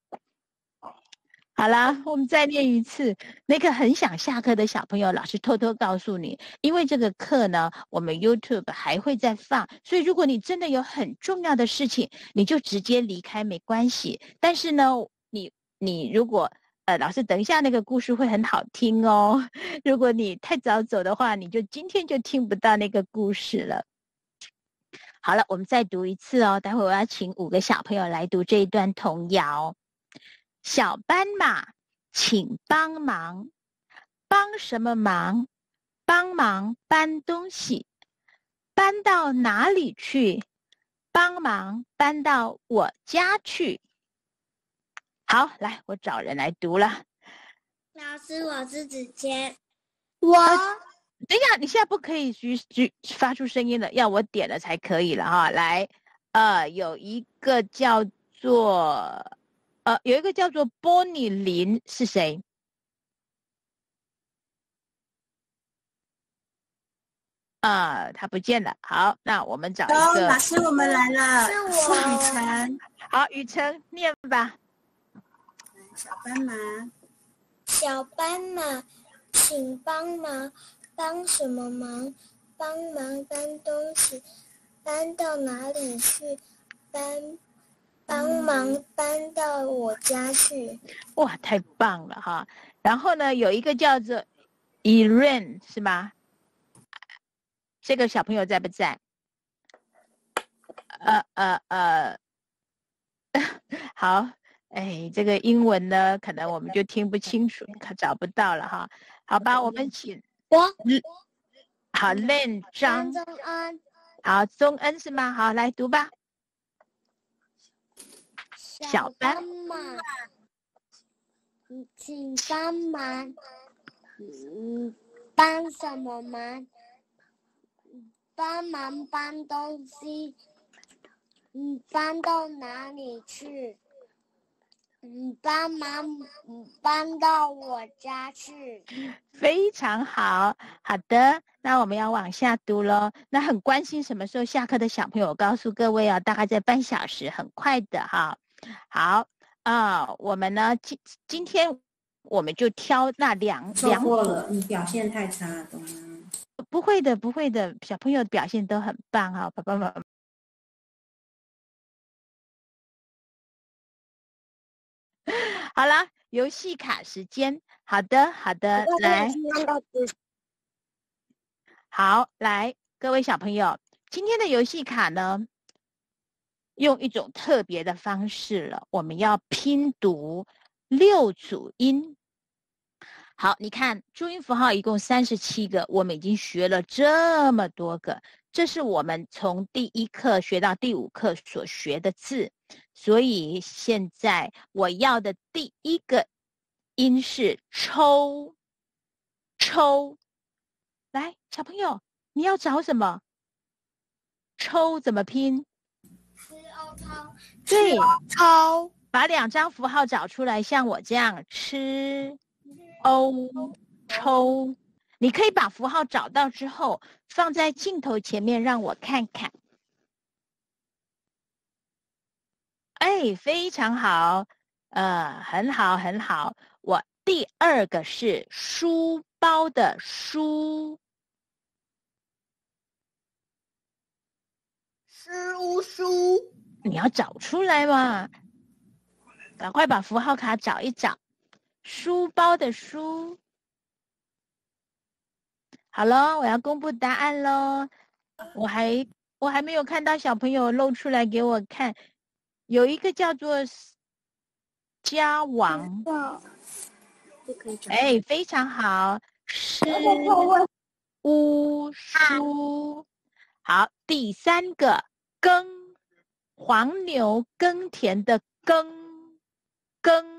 好啦，我们再念一次。那个很想下课的小朋友，老师偷偷告诉你，因为这个课呢，我们 YouTube 还会再放，所以如果你真的有很重要的事情，你就直接离开没关系。但是呢，你你如果呃，老师等一下那个故事会很好听哦。(laughs) 如果你太早走的话，你就今天就听不到那个故事了。好了，我们再读一次哦。待会我要请五个小朋友来读这一段童谣。小斑马，请帮忙，帮什么忙？帮忙搬东西，搬到哪里去？帮忙搬到我家去。好，来，我找人来读了。老师，我是子谦。我等一下，你现在不可以举举发出声音了，要我点了才可以了哈。来，呃，有一个叫做。呃，有一个叫做波尼林是谁？啊，他不见了。好，那我们找一个。老师，我们来了。是我。雨辰。好，雨辰念吧。小斑马，小斑马，请帮忙，帮什么忙？帮忙搬东西，搬到哪里去？搬。帮忙搬到我家去。哇，太棒了哈！然后呢，有一个叫做 Irene 是吗？这个小朋友在不在？呃呃呃，(laughs) 好，哎，这个英文呢，可能我们就听不清楚，可找不到了哈。好吧，我们请我好练张好宗恩是吗？好，来读吧。小斑马，嗯请帮忙，嗯，帮什么忙？帮忙搬东西，嗯，搬到哪里去？嗯，帮忙嗯搬到我家去。(laughs) 非常好，好的，那我们要往下读喽。那很关心什么时候下课的小朋友，我告诉各位啊，大概在半小时，很快的哈。好啊、我们呢今今天我们就挑那两错两组过了，你表现太差了，懂吗？不会的，不会的，小朋友表现都很棒哈，爸爸妈妈。好了，游戏卡时间。好的，好的，来，好，来，各位小朋友，今天的游戏卡呢，用一种特别的方式了，我们要拼读六组音。好，你看注音符号一共三十七个，我们已经学了这么多个，这是我们从第一课学到第五课所学的字，所以现在我要的第一个音是抽，抽。来，小朋友，你要找什么？抽怎么拼？对，超。把两张符号找出来，像我这样吃、欧、抽。你可以把符号找到之后，放在镜头前面让我看看。哎，非常好，呃，很好，很好。我第二个是书包的书，诗屋书，你要找出来嘛，赶快把符号卡找一找。书包的书，好了，我要公布答案喽。我还我还没有看到小朋友露出来给我看，有一个叫做家王，不可以找。哎，非常好，是乌书。好，第三个耕，黄牛耕田的耕，耕。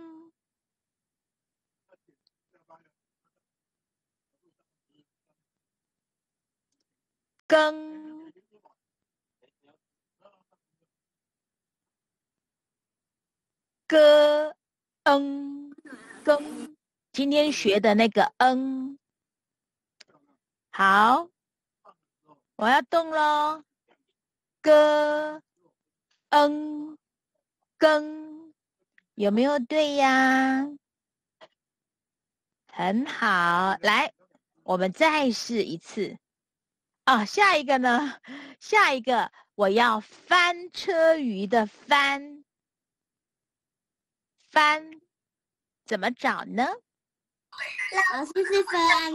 耕，歌，嗯，耕，今天学的那个嗯，好，我要动喽，歌，嗯，更，有没有对呀？很好，来，我们再试一次。啊，下一个呢？下一个我要翻车鱼的翻，翻怎么找呢？老师是翻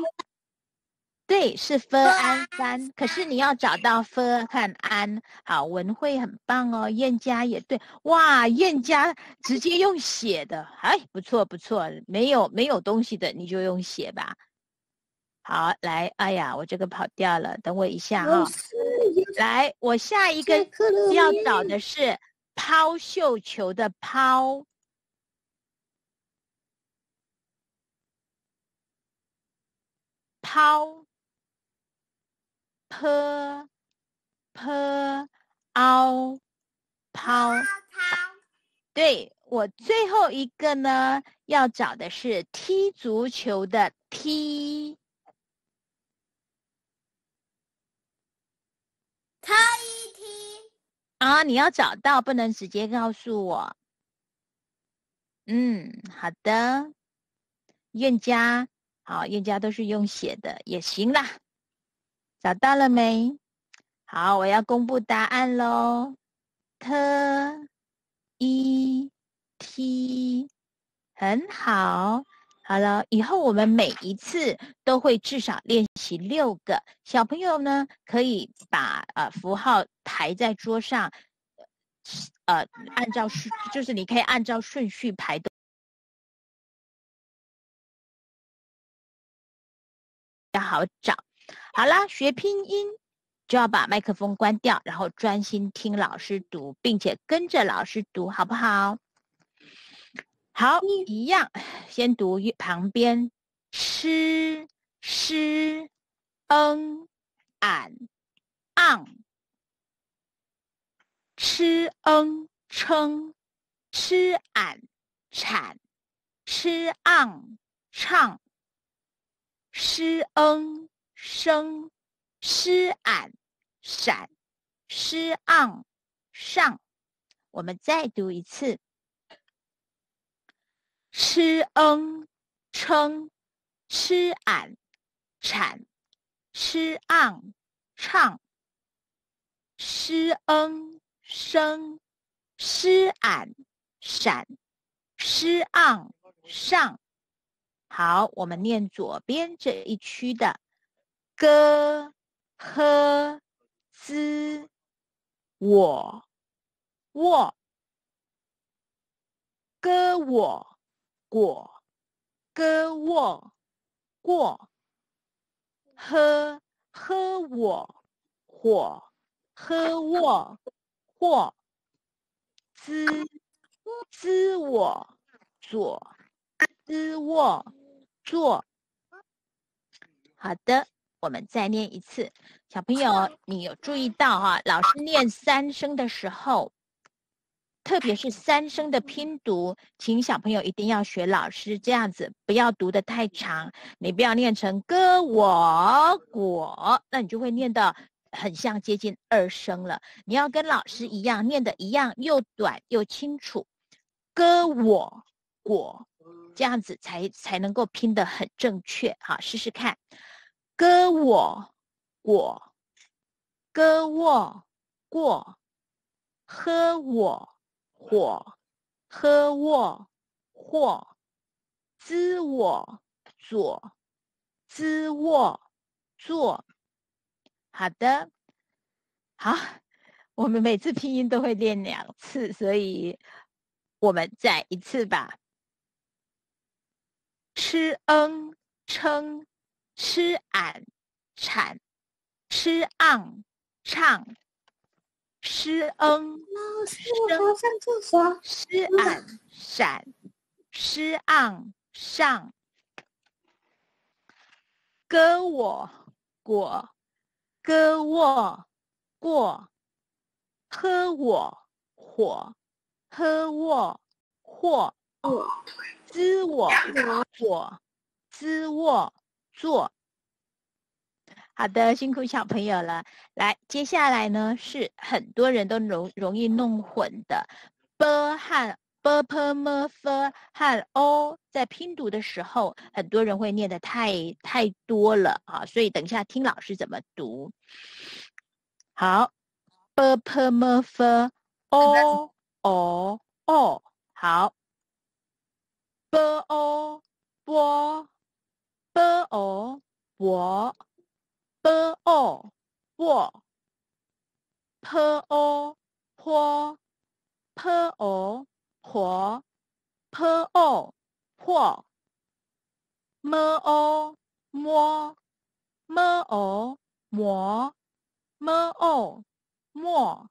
对，是 f 安翻，可是你要找到 f 和安。好，文慧很棒哦，燕家也对，哇，燕家直接用写的，哎，不错不错，没有没有东西的你就用写吧。好，来，哎呀，我这个跑掉了，等我一下哈、来，我下一个要找的是抛绣球的抛，抛，p p 凹抛。对我最后一个呢，要找的是踢足球的踢。可以踢，啊，你要找到，不能直接告诉我。嗯，好的。愿家，好，愿家都是用写的，也行啦。找到了没？好，我要公布答案喽。t i t，很好。好了，以后我们每一次都会至少练习六个。小朋友呢，可以把呃符号排在桌上，呃，按照顺，就是你可以按照顺序排的。要好找。好啦，学拼音就要把麦克风关掉，然后专心听老师读，并且跟着老师读，好不好？好，一样，先读旁边，sh sh n an an ch n cheng ch an chan ch an chang sh n 生，诗俺闪，诗昂上。我们再读一次：吃嗯称，吃俺产，吃昂唱，诗嗯生，诗俺闪，诗昂上。好，我们念左边这一区的歌、呵、滋、我、沃、歌、我、果、歌、沃、过、呵、呵、我、火、呵、沃、或、，z z、我、左、滋、沃。做好的，我们再念一次。小朋友，你有注意到哈？老师念三声的时候，特别是三声的拼读，请小朋友一定要学老师这样子，不要读的太长。你不要念成歌我果，那你就会念的很像接近二声了。你要跟老师一样，念的一样又短又清楚。歌我果。这样子才才能够拼得很正确，好，试试看。歌我果，歌我过，喝我火，喝我或，知我左，知我做。好的，(laughs) 好，我们每次拼音都会练两次，所以我们再一次吧。吃嗯称，吃俺产，吃昂唱，吃嗯生，吃俺闪，吃昂上，歌我果，歌我过，喝我火，喝我或。滋我我滋我做，好的，辛苦小朋友了。来，接下来呢是很多人都容容易弄混的，b 和 b p m f 和 o，在拼读的时候，很多人会念的太太多了啊，所以等一下听老师怎么读。好，b p m f o o o，好。b o b，b o 波，b o 波，p o 坡，p o 坡，p o 破，m o 摸，m o 磨，m o 磨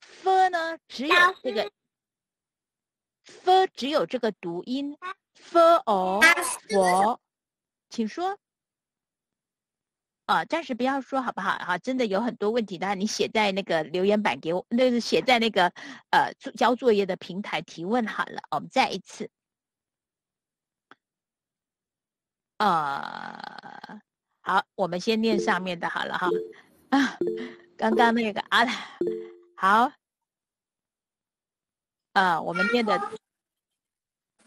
，f 呢只有这个。f 只有这个读音，f o 我，请说。啊，暂时不要说好不好？哈，真的有很多问题的，你写在那个留言板给我，那是写在那个呃交作业的平台提问好了。我们再一次。呃，好，我们先念上面的好了哈。啊，刚刚那个啊，好。啊，我们念的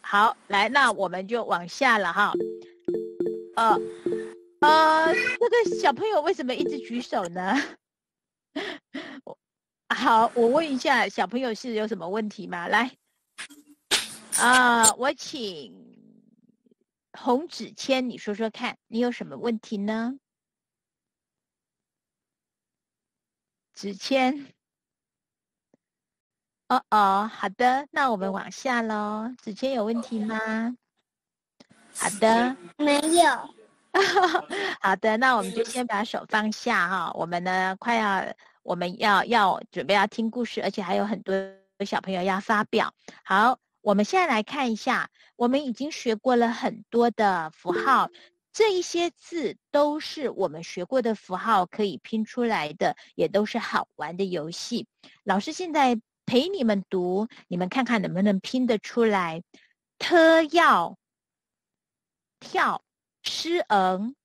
好，来，那我们就往下了哈。呃，呃，这个小朋友为什么一直举手呢？(laughs) 好，我问一下小朋友是有什么问题吗？来，啊，我请洪子谦，你说说看，你有什么问题呢？子谦。哦哦，好的，那我们往下喽。子谦有问题吗？好的，没有。(laughs) 好的，那我们就先把手放下哈。我们呢，快要我们要要准备要听故事，而且还有很多小朋友要发表。好，我们现在来看一下，我们已经学过了很多的符号，这一些字都是我们学过的符号，可以拼出来的，也都是好玩的游戏。老师现在陪你们读，你们看看能不能拼得出来。特要跳。诗嗯，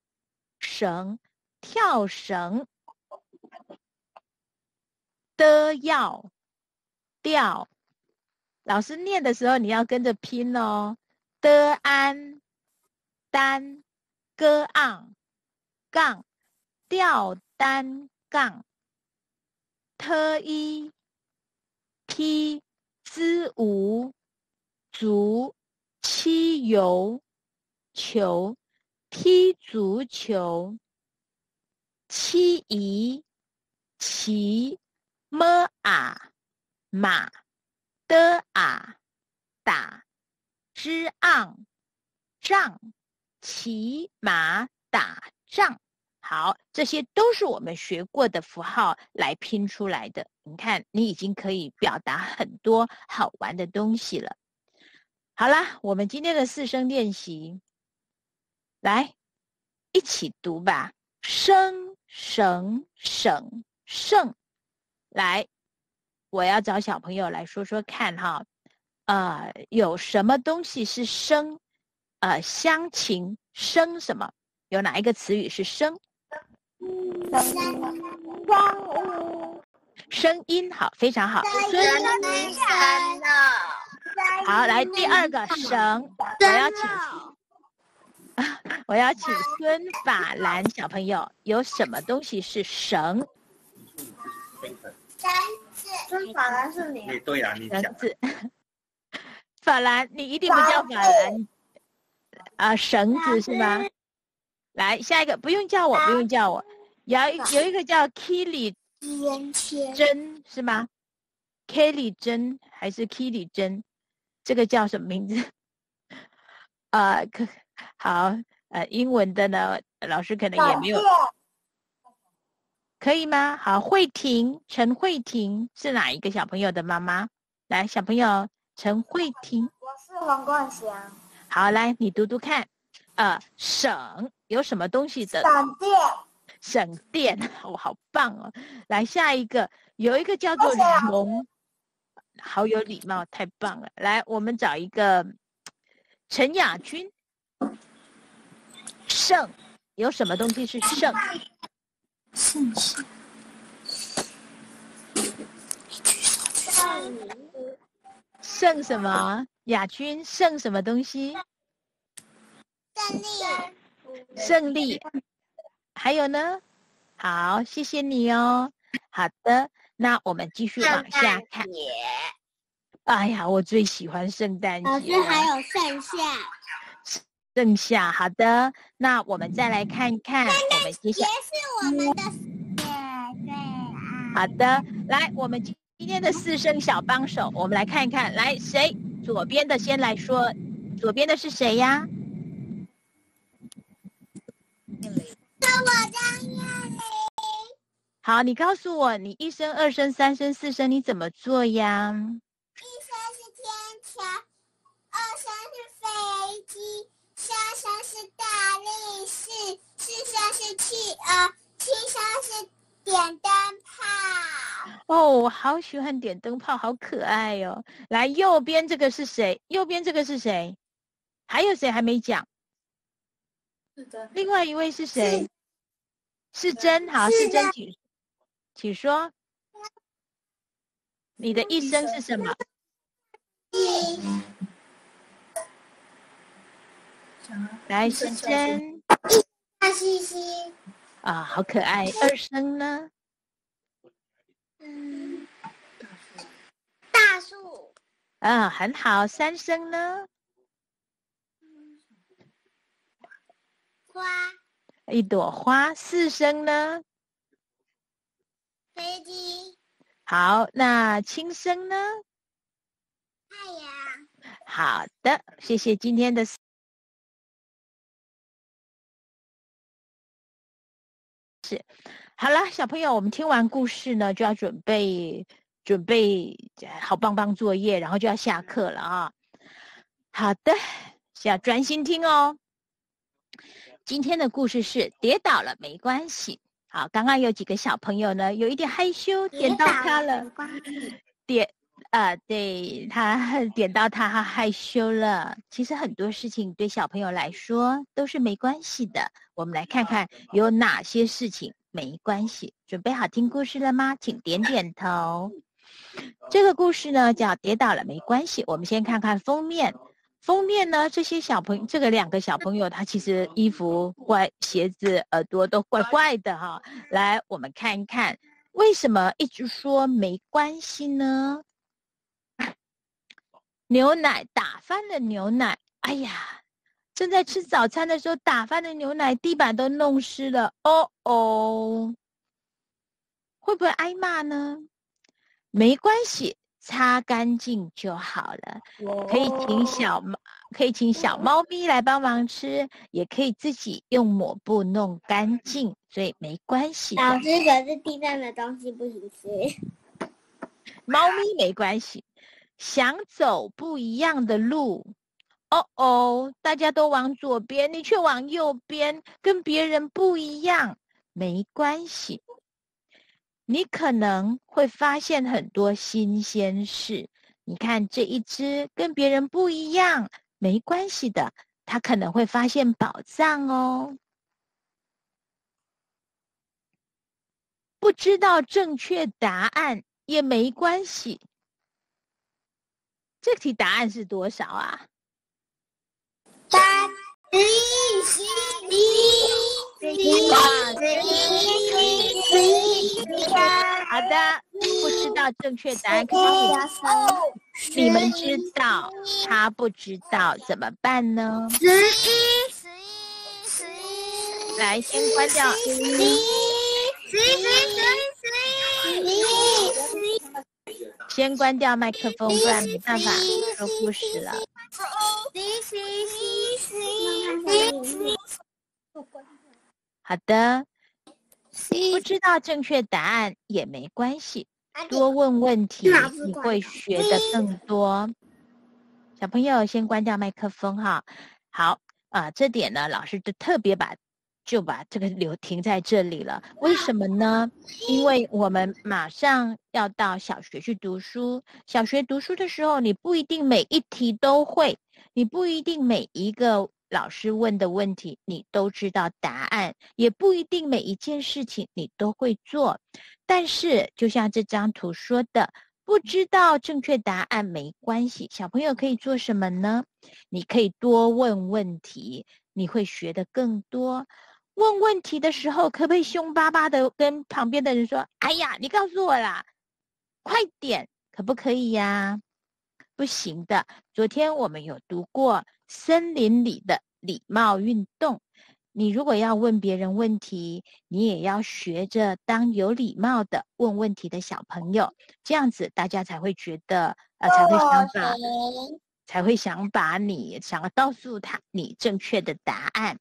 绳跳绳的要调，老师念的时候你要跟着拼哦。的安单歌昂杠吊单杠特一踢之无足七游球。踢足球，七移，骑么啊马的啊打之昂仗骑马打仗，好，这些都是我们学过的符号来拼出来的。你看，你已经可以表达很多好玩的东西了。好啦，我们今天的四声练习。来，一起读吧。生、省、省、胜。来，我要找小朋友来说说看哈。呃，有什么东西是生？呃，乡情生什么？有哪一个词语是生？声音好，非常好。声音好，来第二个省，我要请。(laughs) 我要请孙法兰小朋友，有什么东西是绳？绳子。孙法兰是你。对呀，你讲。绳子。法兰，你一定不叫法兰啊，绳子是吗？来，下一个不用叫我，不用叫我。有有一个叫 Kelly 针是吗？Kelly 针还是 Kelly 针？这个叫什么名字？啊，(laughs) 可。好，呃，英文的呢，老师可能也没有，可以吗？好，慧婷，陈慧婷是哪一个小朋友的妈妈？来，小朋友，陈慧婷，我是黄冠祥。好，来，你读读看，呃，省有什么东西的？省电。省电，我 (laughs) 好棒哦！来，下一个，有一个叫做龙，好有礼貌，太棒了！来，我们找一个陈雅君。圣有什么东西是圣？圣圣。圣什么？亚军圣什么东西？胜利。胜利。还有呢？好，谢谢你哦。好的，那我们继续往下看。哎呀，我最喜欢圣诞节。老师还有盛夏。盛夏，好的，那我们再来看一看，我们接下来是我们的好的，来，我们今今天的四声小帮手，我们来看一看，来，谁？左边的先来说，左边的是谁呀？是我张燕玲。好，你告诉我，你一声、二声、三声、四声，你怎么做呀？一声是天桥，二声是飞机。三声是大力士，四声是企鹅，七声是点灯泡。哦，我好喜欢点灯泡，好可爱哟！来，右边这个是谁？右边这个是谁？还有谁还没讲？是的。另外一位是谁？是真好，是真，请请说。你的一生是什么？来，时间。大西西。啊，好可爱。二声呢？嗯，大树。啊，很好。三声呢？花。一朵花。四声呢？飞机。好，那轻声呢？太阳。好的，谢谢今天的是好了，小朋友，我们听完故事呢，就要准备准备好棒棒作业，然后就要下课了啊。好的，要专心听哦。今天的故事是跌倒了没关系。好，刚刚有几个小朋友呢，有一点害羞，点到他了，点啊，对他点到他害羞了。其实很多事情对小朋友来说都是没关系的。我们来看看有哪些事情没关系。准备好听故事了吗？请点点头。这个故事呢叫跌倒了没关系。我们先看看封面。封面呢？这些小朋，这个两个小朋友，他其实衣服怪、鞋子、耳朵都怪怪的哈。来，我们看一看，为什么一直说没关系呢？牛奶打翻了牛奶，哎呀，正在吃早餐的时候打翻的牛奶，地板都弄湿了，哦哦，会不会挨骂呢？没关系。擦干净就好了，可以请小猫，可以请小猫咪来帮忙吃，也可以自己用抹布弄干净，所以没关系。老师，可是地上的东西不行吃。猫咪没关系，想走不一样的路，哦哦，大家都往左边，你却往右边，跟别人不一样，没关系。你可能会发现很多新鲜事。你看这一只跟别人不一样，没关系的，它可能会发现宝藏哦。不知道正确答案也没关系。这题答案是多少啊？八十十一十一十一。好的，不知道正确答案，可以你们知道，他不知道怎么办呢？十一，十一，十一。来，先关掉。十一，十一，十一，十一，十一。先关掉麦克风，不然没办法说故事了。好的。不知道正确答案也没关系，多问问题，你会学的更多。小朋友先关掉麦克风哈。好啊，这点呢，老师就特别把就把这个留停在这里了。为什么呢？(laughs) 因为我们马上要到小学去读书，小学读书的时候，你不一定每一题都会，你不一定每一个。老师问的问题，你都知道答案，也不一定每一件事情你都会做。但是，就像这张图说的，不知道正确答案没关系。小朋友可以做什么呢？你可以多问问题，你会学得更多。问问题的时候，可不可以凶巴巴的跟旁边的人说：“哎呀，你告诉我啦，快点，可不可以呀？”不行的。昨天我们有读过。森林里的礼貌运动，你如果要问别人问题，你也要学着当有礼貌的问问题的小朋友，这样子大家才会觉得，呃，才会想把，才会想把你想要告诉他你正确的答案。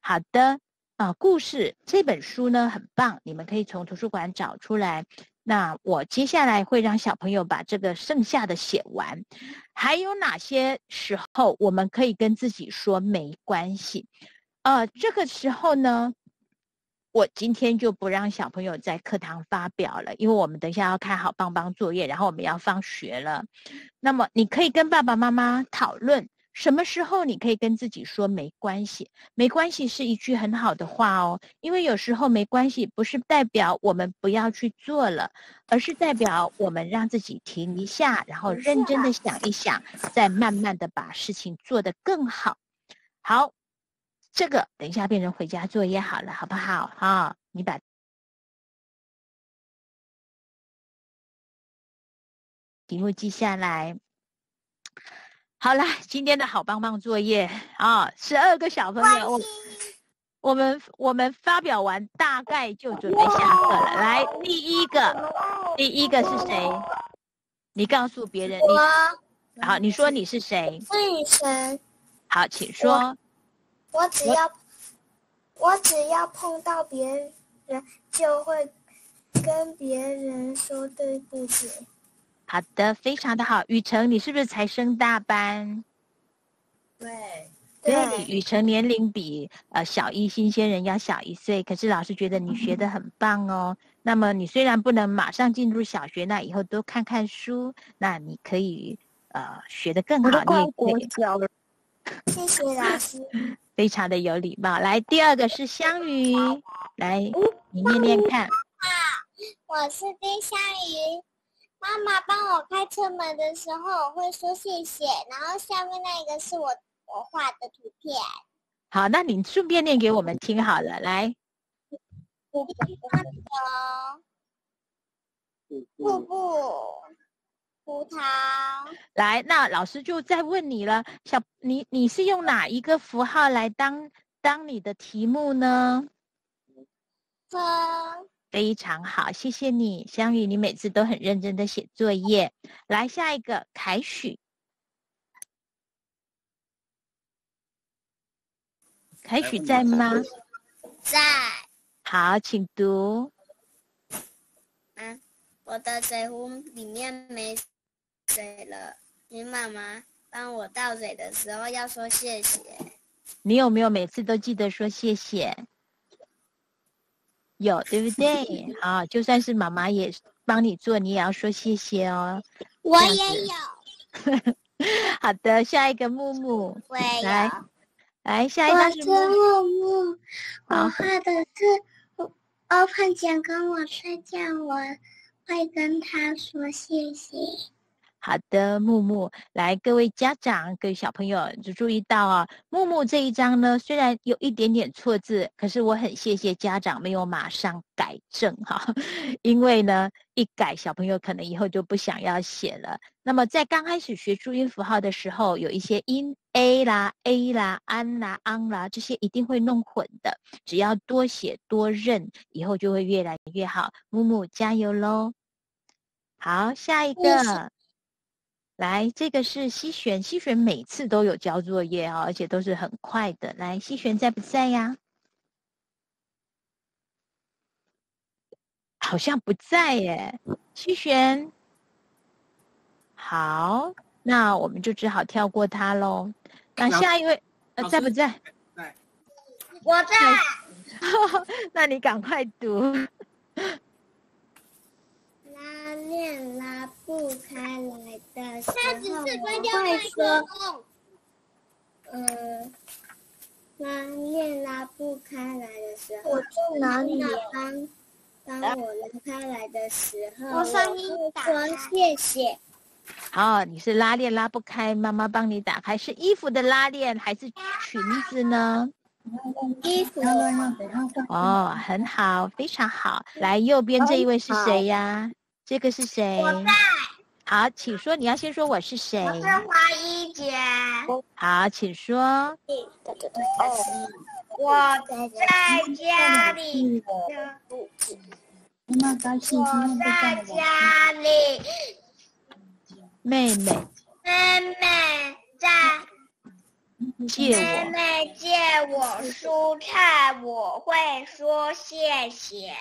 好的，啊，故事这本书呢很棒，你们可以从图书馆找出来。那我接下来会让小朋友把这个剩下的写完。还有哪些时候我们可以跟自己说没关系？呃，这个时候呢，我今天就不让小朋友在课堂发表了，因为我们等一下要开好棒棒作业，然后我们要放学了。那么你可以跟爸爸妈妈讨论。什么时候你可以跟自己说没关系？没关系是一句很好的话哦，因为有时候没关系不是代表我们不要去做了，而是代表我们让自己停一下，然后认真的想一想，再慢慢的把事情做得更好。好，这个等一下变成回家作业好了，好不好？好，你把题目记下来。好了，今天的好棒棒作业啊，十二个小朋友，我我们我们发表完，大概就准备下课了。来，第一个，第一个是谁？你告诉别人，你好，你说你是谁？是女神。好，请说。我只要我只要碰到别人，就会跟别人说对不起。好的，非常的好。雨辰，你是不是才升大班？对，对，雨辰年龄比呃小一新鲜人要小一岁，可是老师觉得你学的很棒哦。那么你虽然不能马上进入小学，那以后多看看书，那你可以呃学的更好。你也可以小了。谢谢老师。非常的有礼貌。来，第二个是香鱼，来你念念看。我是丁香鱼。妈妈帮我开车门的时候，我会说谢谢。然后下面那一个是我我画的图片。好，那你顺便念给我们听好了，来。瀑布，瀑布，葡萄。来，那老师就再问你了，小你你是用哪一个符号来当当你的题目呢？风。非常好，谢谢你，香雨，你每次都很认真的写作业。来，下一个，凯许，凯许在吗？在。好，请读。嗯，我的水壶里面没水了，你妈妈帮我倒水的时候要说谢谢。你有没有每次都记得说谢谢？有对不对？啊，就算是妈妈也帮你做，你也要说谢谢哦。我也有。(laughs) 好的，下一个木木，来，来下一个是木木。我画的是欧胖姐跟我睡觉，我会跟他说谢谢。好的，木木，来，各位家长、各位小朋友就注意到啊，木木这一张呢，虽然有一点点错字，可是我很谢谢家长没有马上改正哈，(laughs) 因为呢，一改小朋友可能以后就不想要写了。那么在刚开始学注音符号的时候，有一些音 a 啦、a 啦、an 啦、ang 啦，这些一定会弄混的，只要多写多认，以后就会越来越好。木木加油喽！好，下一个。来，这个是西璇，西璇每次都有交作业哦，而且都是很快的。来，西璇在不在呀？好像不在耶，西璇。好，那我们就只好跳过他喽。那下一位，呃，在不在？在。我在。(laughs) 那你赶快读。拉链拉不开来的时候，我会说：“嗯，拉链拉不开来的时候，我住哪里？帮帮我拉开来的时候，我声音说谢谢。”哦，你是拉链拉不开，妈妈帮你打开，是衣服的拉链还是裙子呢？衣服。哦，很好，非常好。来，右边这一位是谁呀？这个是谁？我在。好，请说。你要先说我是谁。我是花一姐。好，请说。我在家里。妈妈高兴，我在家里。妹妹。妹妹在。借我。妹妹借我蔬菜，我会说谢谢。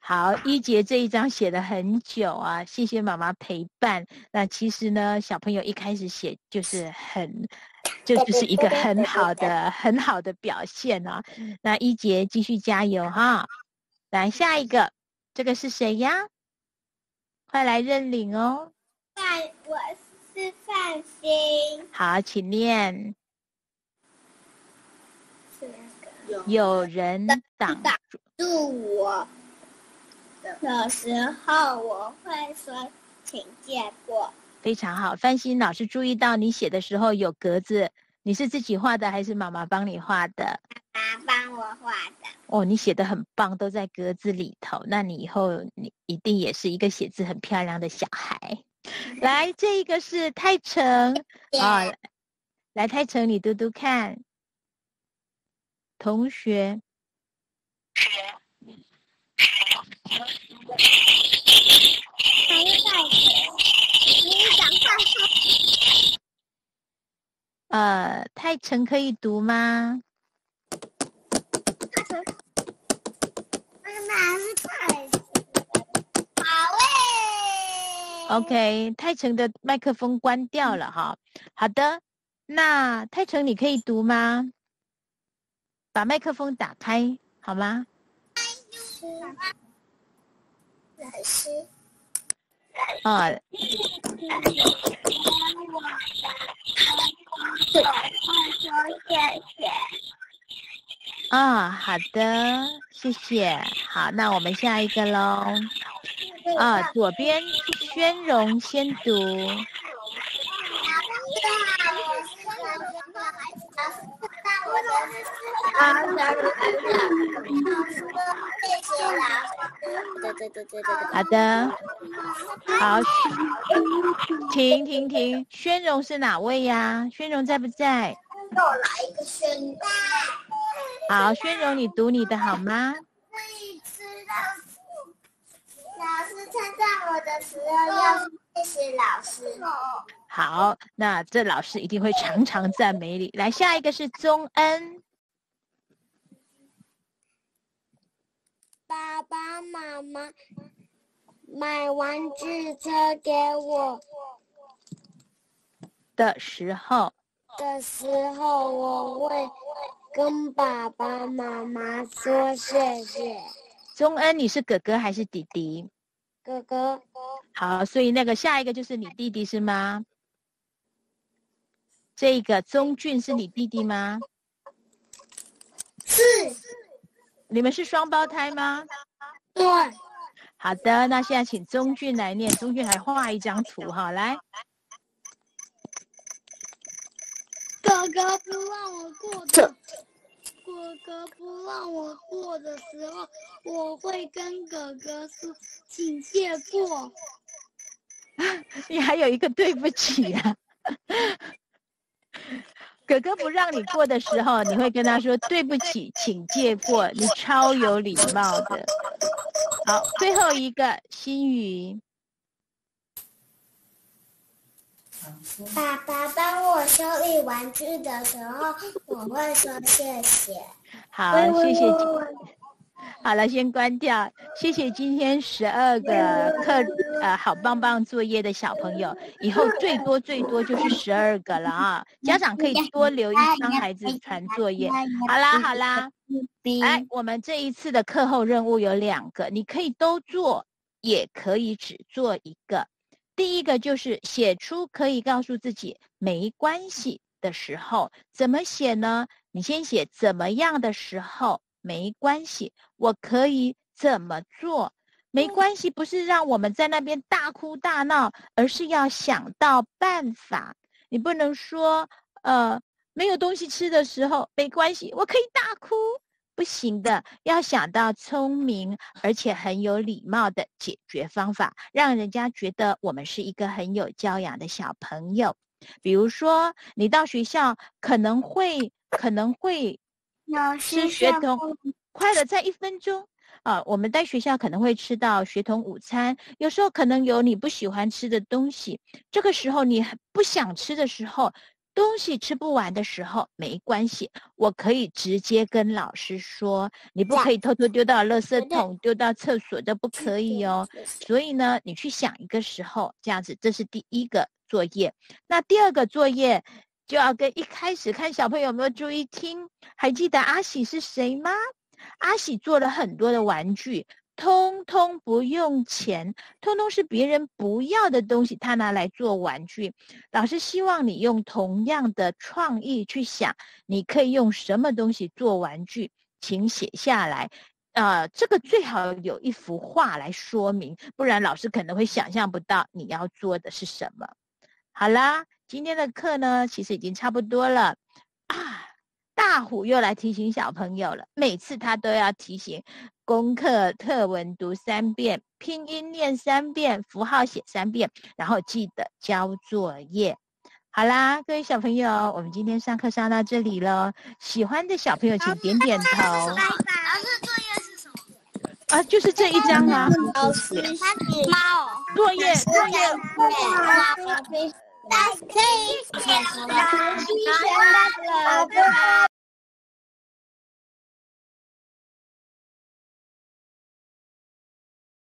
好，一杰这一章写了很久啊，谢谢妈妈陪伴。那其实呢，小朋友一开始写就是很，这就是一个很好的、很好的表现啊。那一杰继续加油哈！来下一个，这个是谁呀？快来认领哦。范，我是范心。好，请念。有人挡住我。有时候我会说，请借过。非常好，范心老师注意到你写的时候有格子，你是自己画的还是妈妈帮你画的？妈妈帮我画的。哦，你写的很棒，都在格子里头。那你以后你一定也是一个写字很漂亮的小孩。(laughs) 来，这一个是泰成啊，来泰成，你读读看，同学。还在学，你讲话泰成可以读吗那哪是太好诶。？OK，泰成的麦克风关掉了哈。好的，那泰成你可以读吗？把麦克风打开好吗？老师，啊，谢谢。啊，好的，谢谢。好，那我们下一个喽。啊，左边宣荣先读。好，的，好，停停停，宣荣是哪位呀？宣荣在不在？又来一个宣带。好，宣荣，你读你的好吗？老师称赞我的时候，要说谢谢老师。好，那这老师一定会常常赞美你。来，下一个是宗恩。爸爸妈妈买玩具车给我的时候，的时候，我会跟爸爸妈妈说谢谢。宗恩，你是哥哥还是弟弟？哥哥，好，所以那个下一个就是你弟弟是吗？这个宗俊是你弟弟吗？是，你们是双胞胎吗？对，好的，那现在请宗俊来念，宗俊还画一张图哈，来，哥哥不让我过的，哥哥不让我过的时候，我会跟哥哥说请借过。(laughs) 你还有一个对不起呀、(laughs) 哥哥不让你过的时候，你会跟他说对不起，请借过，你超有礼貌的。好，最后一个心语，爸爸帮我修理玩具的时候，我会说谢谢。好，谢谢今。好了，先关掉。谢谢今天十二个课呃好棒棒作业的小朋友，以后最多最多就是十二个了啊！家长可以多留一帮孩子传作业。好啦好啦，哎，我们这一次的课后任务有两个，你可以都做，也可以只做一个。第一个就是写出可以告诉自己没关系的时候，怎么写呢？你先写怎么样的时候没关系，我可以怎么做？没关系，不是让我们在那边大哭大闹，而是要想到办法。你不能说，呃，没有东西吃的时候没关系，我可以大哭。不行的，要想到聪明而且很有礼貌的解决方法，让人家觉得我们是一个很有教养的小朋友。比如说，你到学校可能会可能会老师学童，快了，在一分钟啊！我们在学校可能会吃到学童午餐，有时候可能有你不喜欢吃的东西，这个时候你不想吃的时候。东西吃不完的时候没关系，我可以直接跟老师说，你不可以偷偷丢到垃圾桶、丢到厕所都，不可以哦。所以呢，你去想一个时候，这样子，这是第一个作业。那第二个作业就要跟一开始看小朋友有没有注意听，还记得阿喜是谁吗？阿喜做了很多的玩具。通通不用钱，通通是别人不要的东西，他拿来做玩具。老师希望你用同样的创意去想，你可以用什么东西做玩具，请写下来。呃，这个最好有一幅画来说明，不然老师可能会想象不到你要做的是什么。好啦，今天的课呢，其实已经差不多了。大虎又来提醒小朋友了，每次他都要提醒。功课课文读三遍，拼音念三遍，符号写三遍，然后记得交作业。好啦，各位小朋友，我们今天上课上到这里了。喜欢的小朋友请点点头。老师作业是什么？啊，就是这一张啊。老师，猫。作业作业。可 the stage, the above.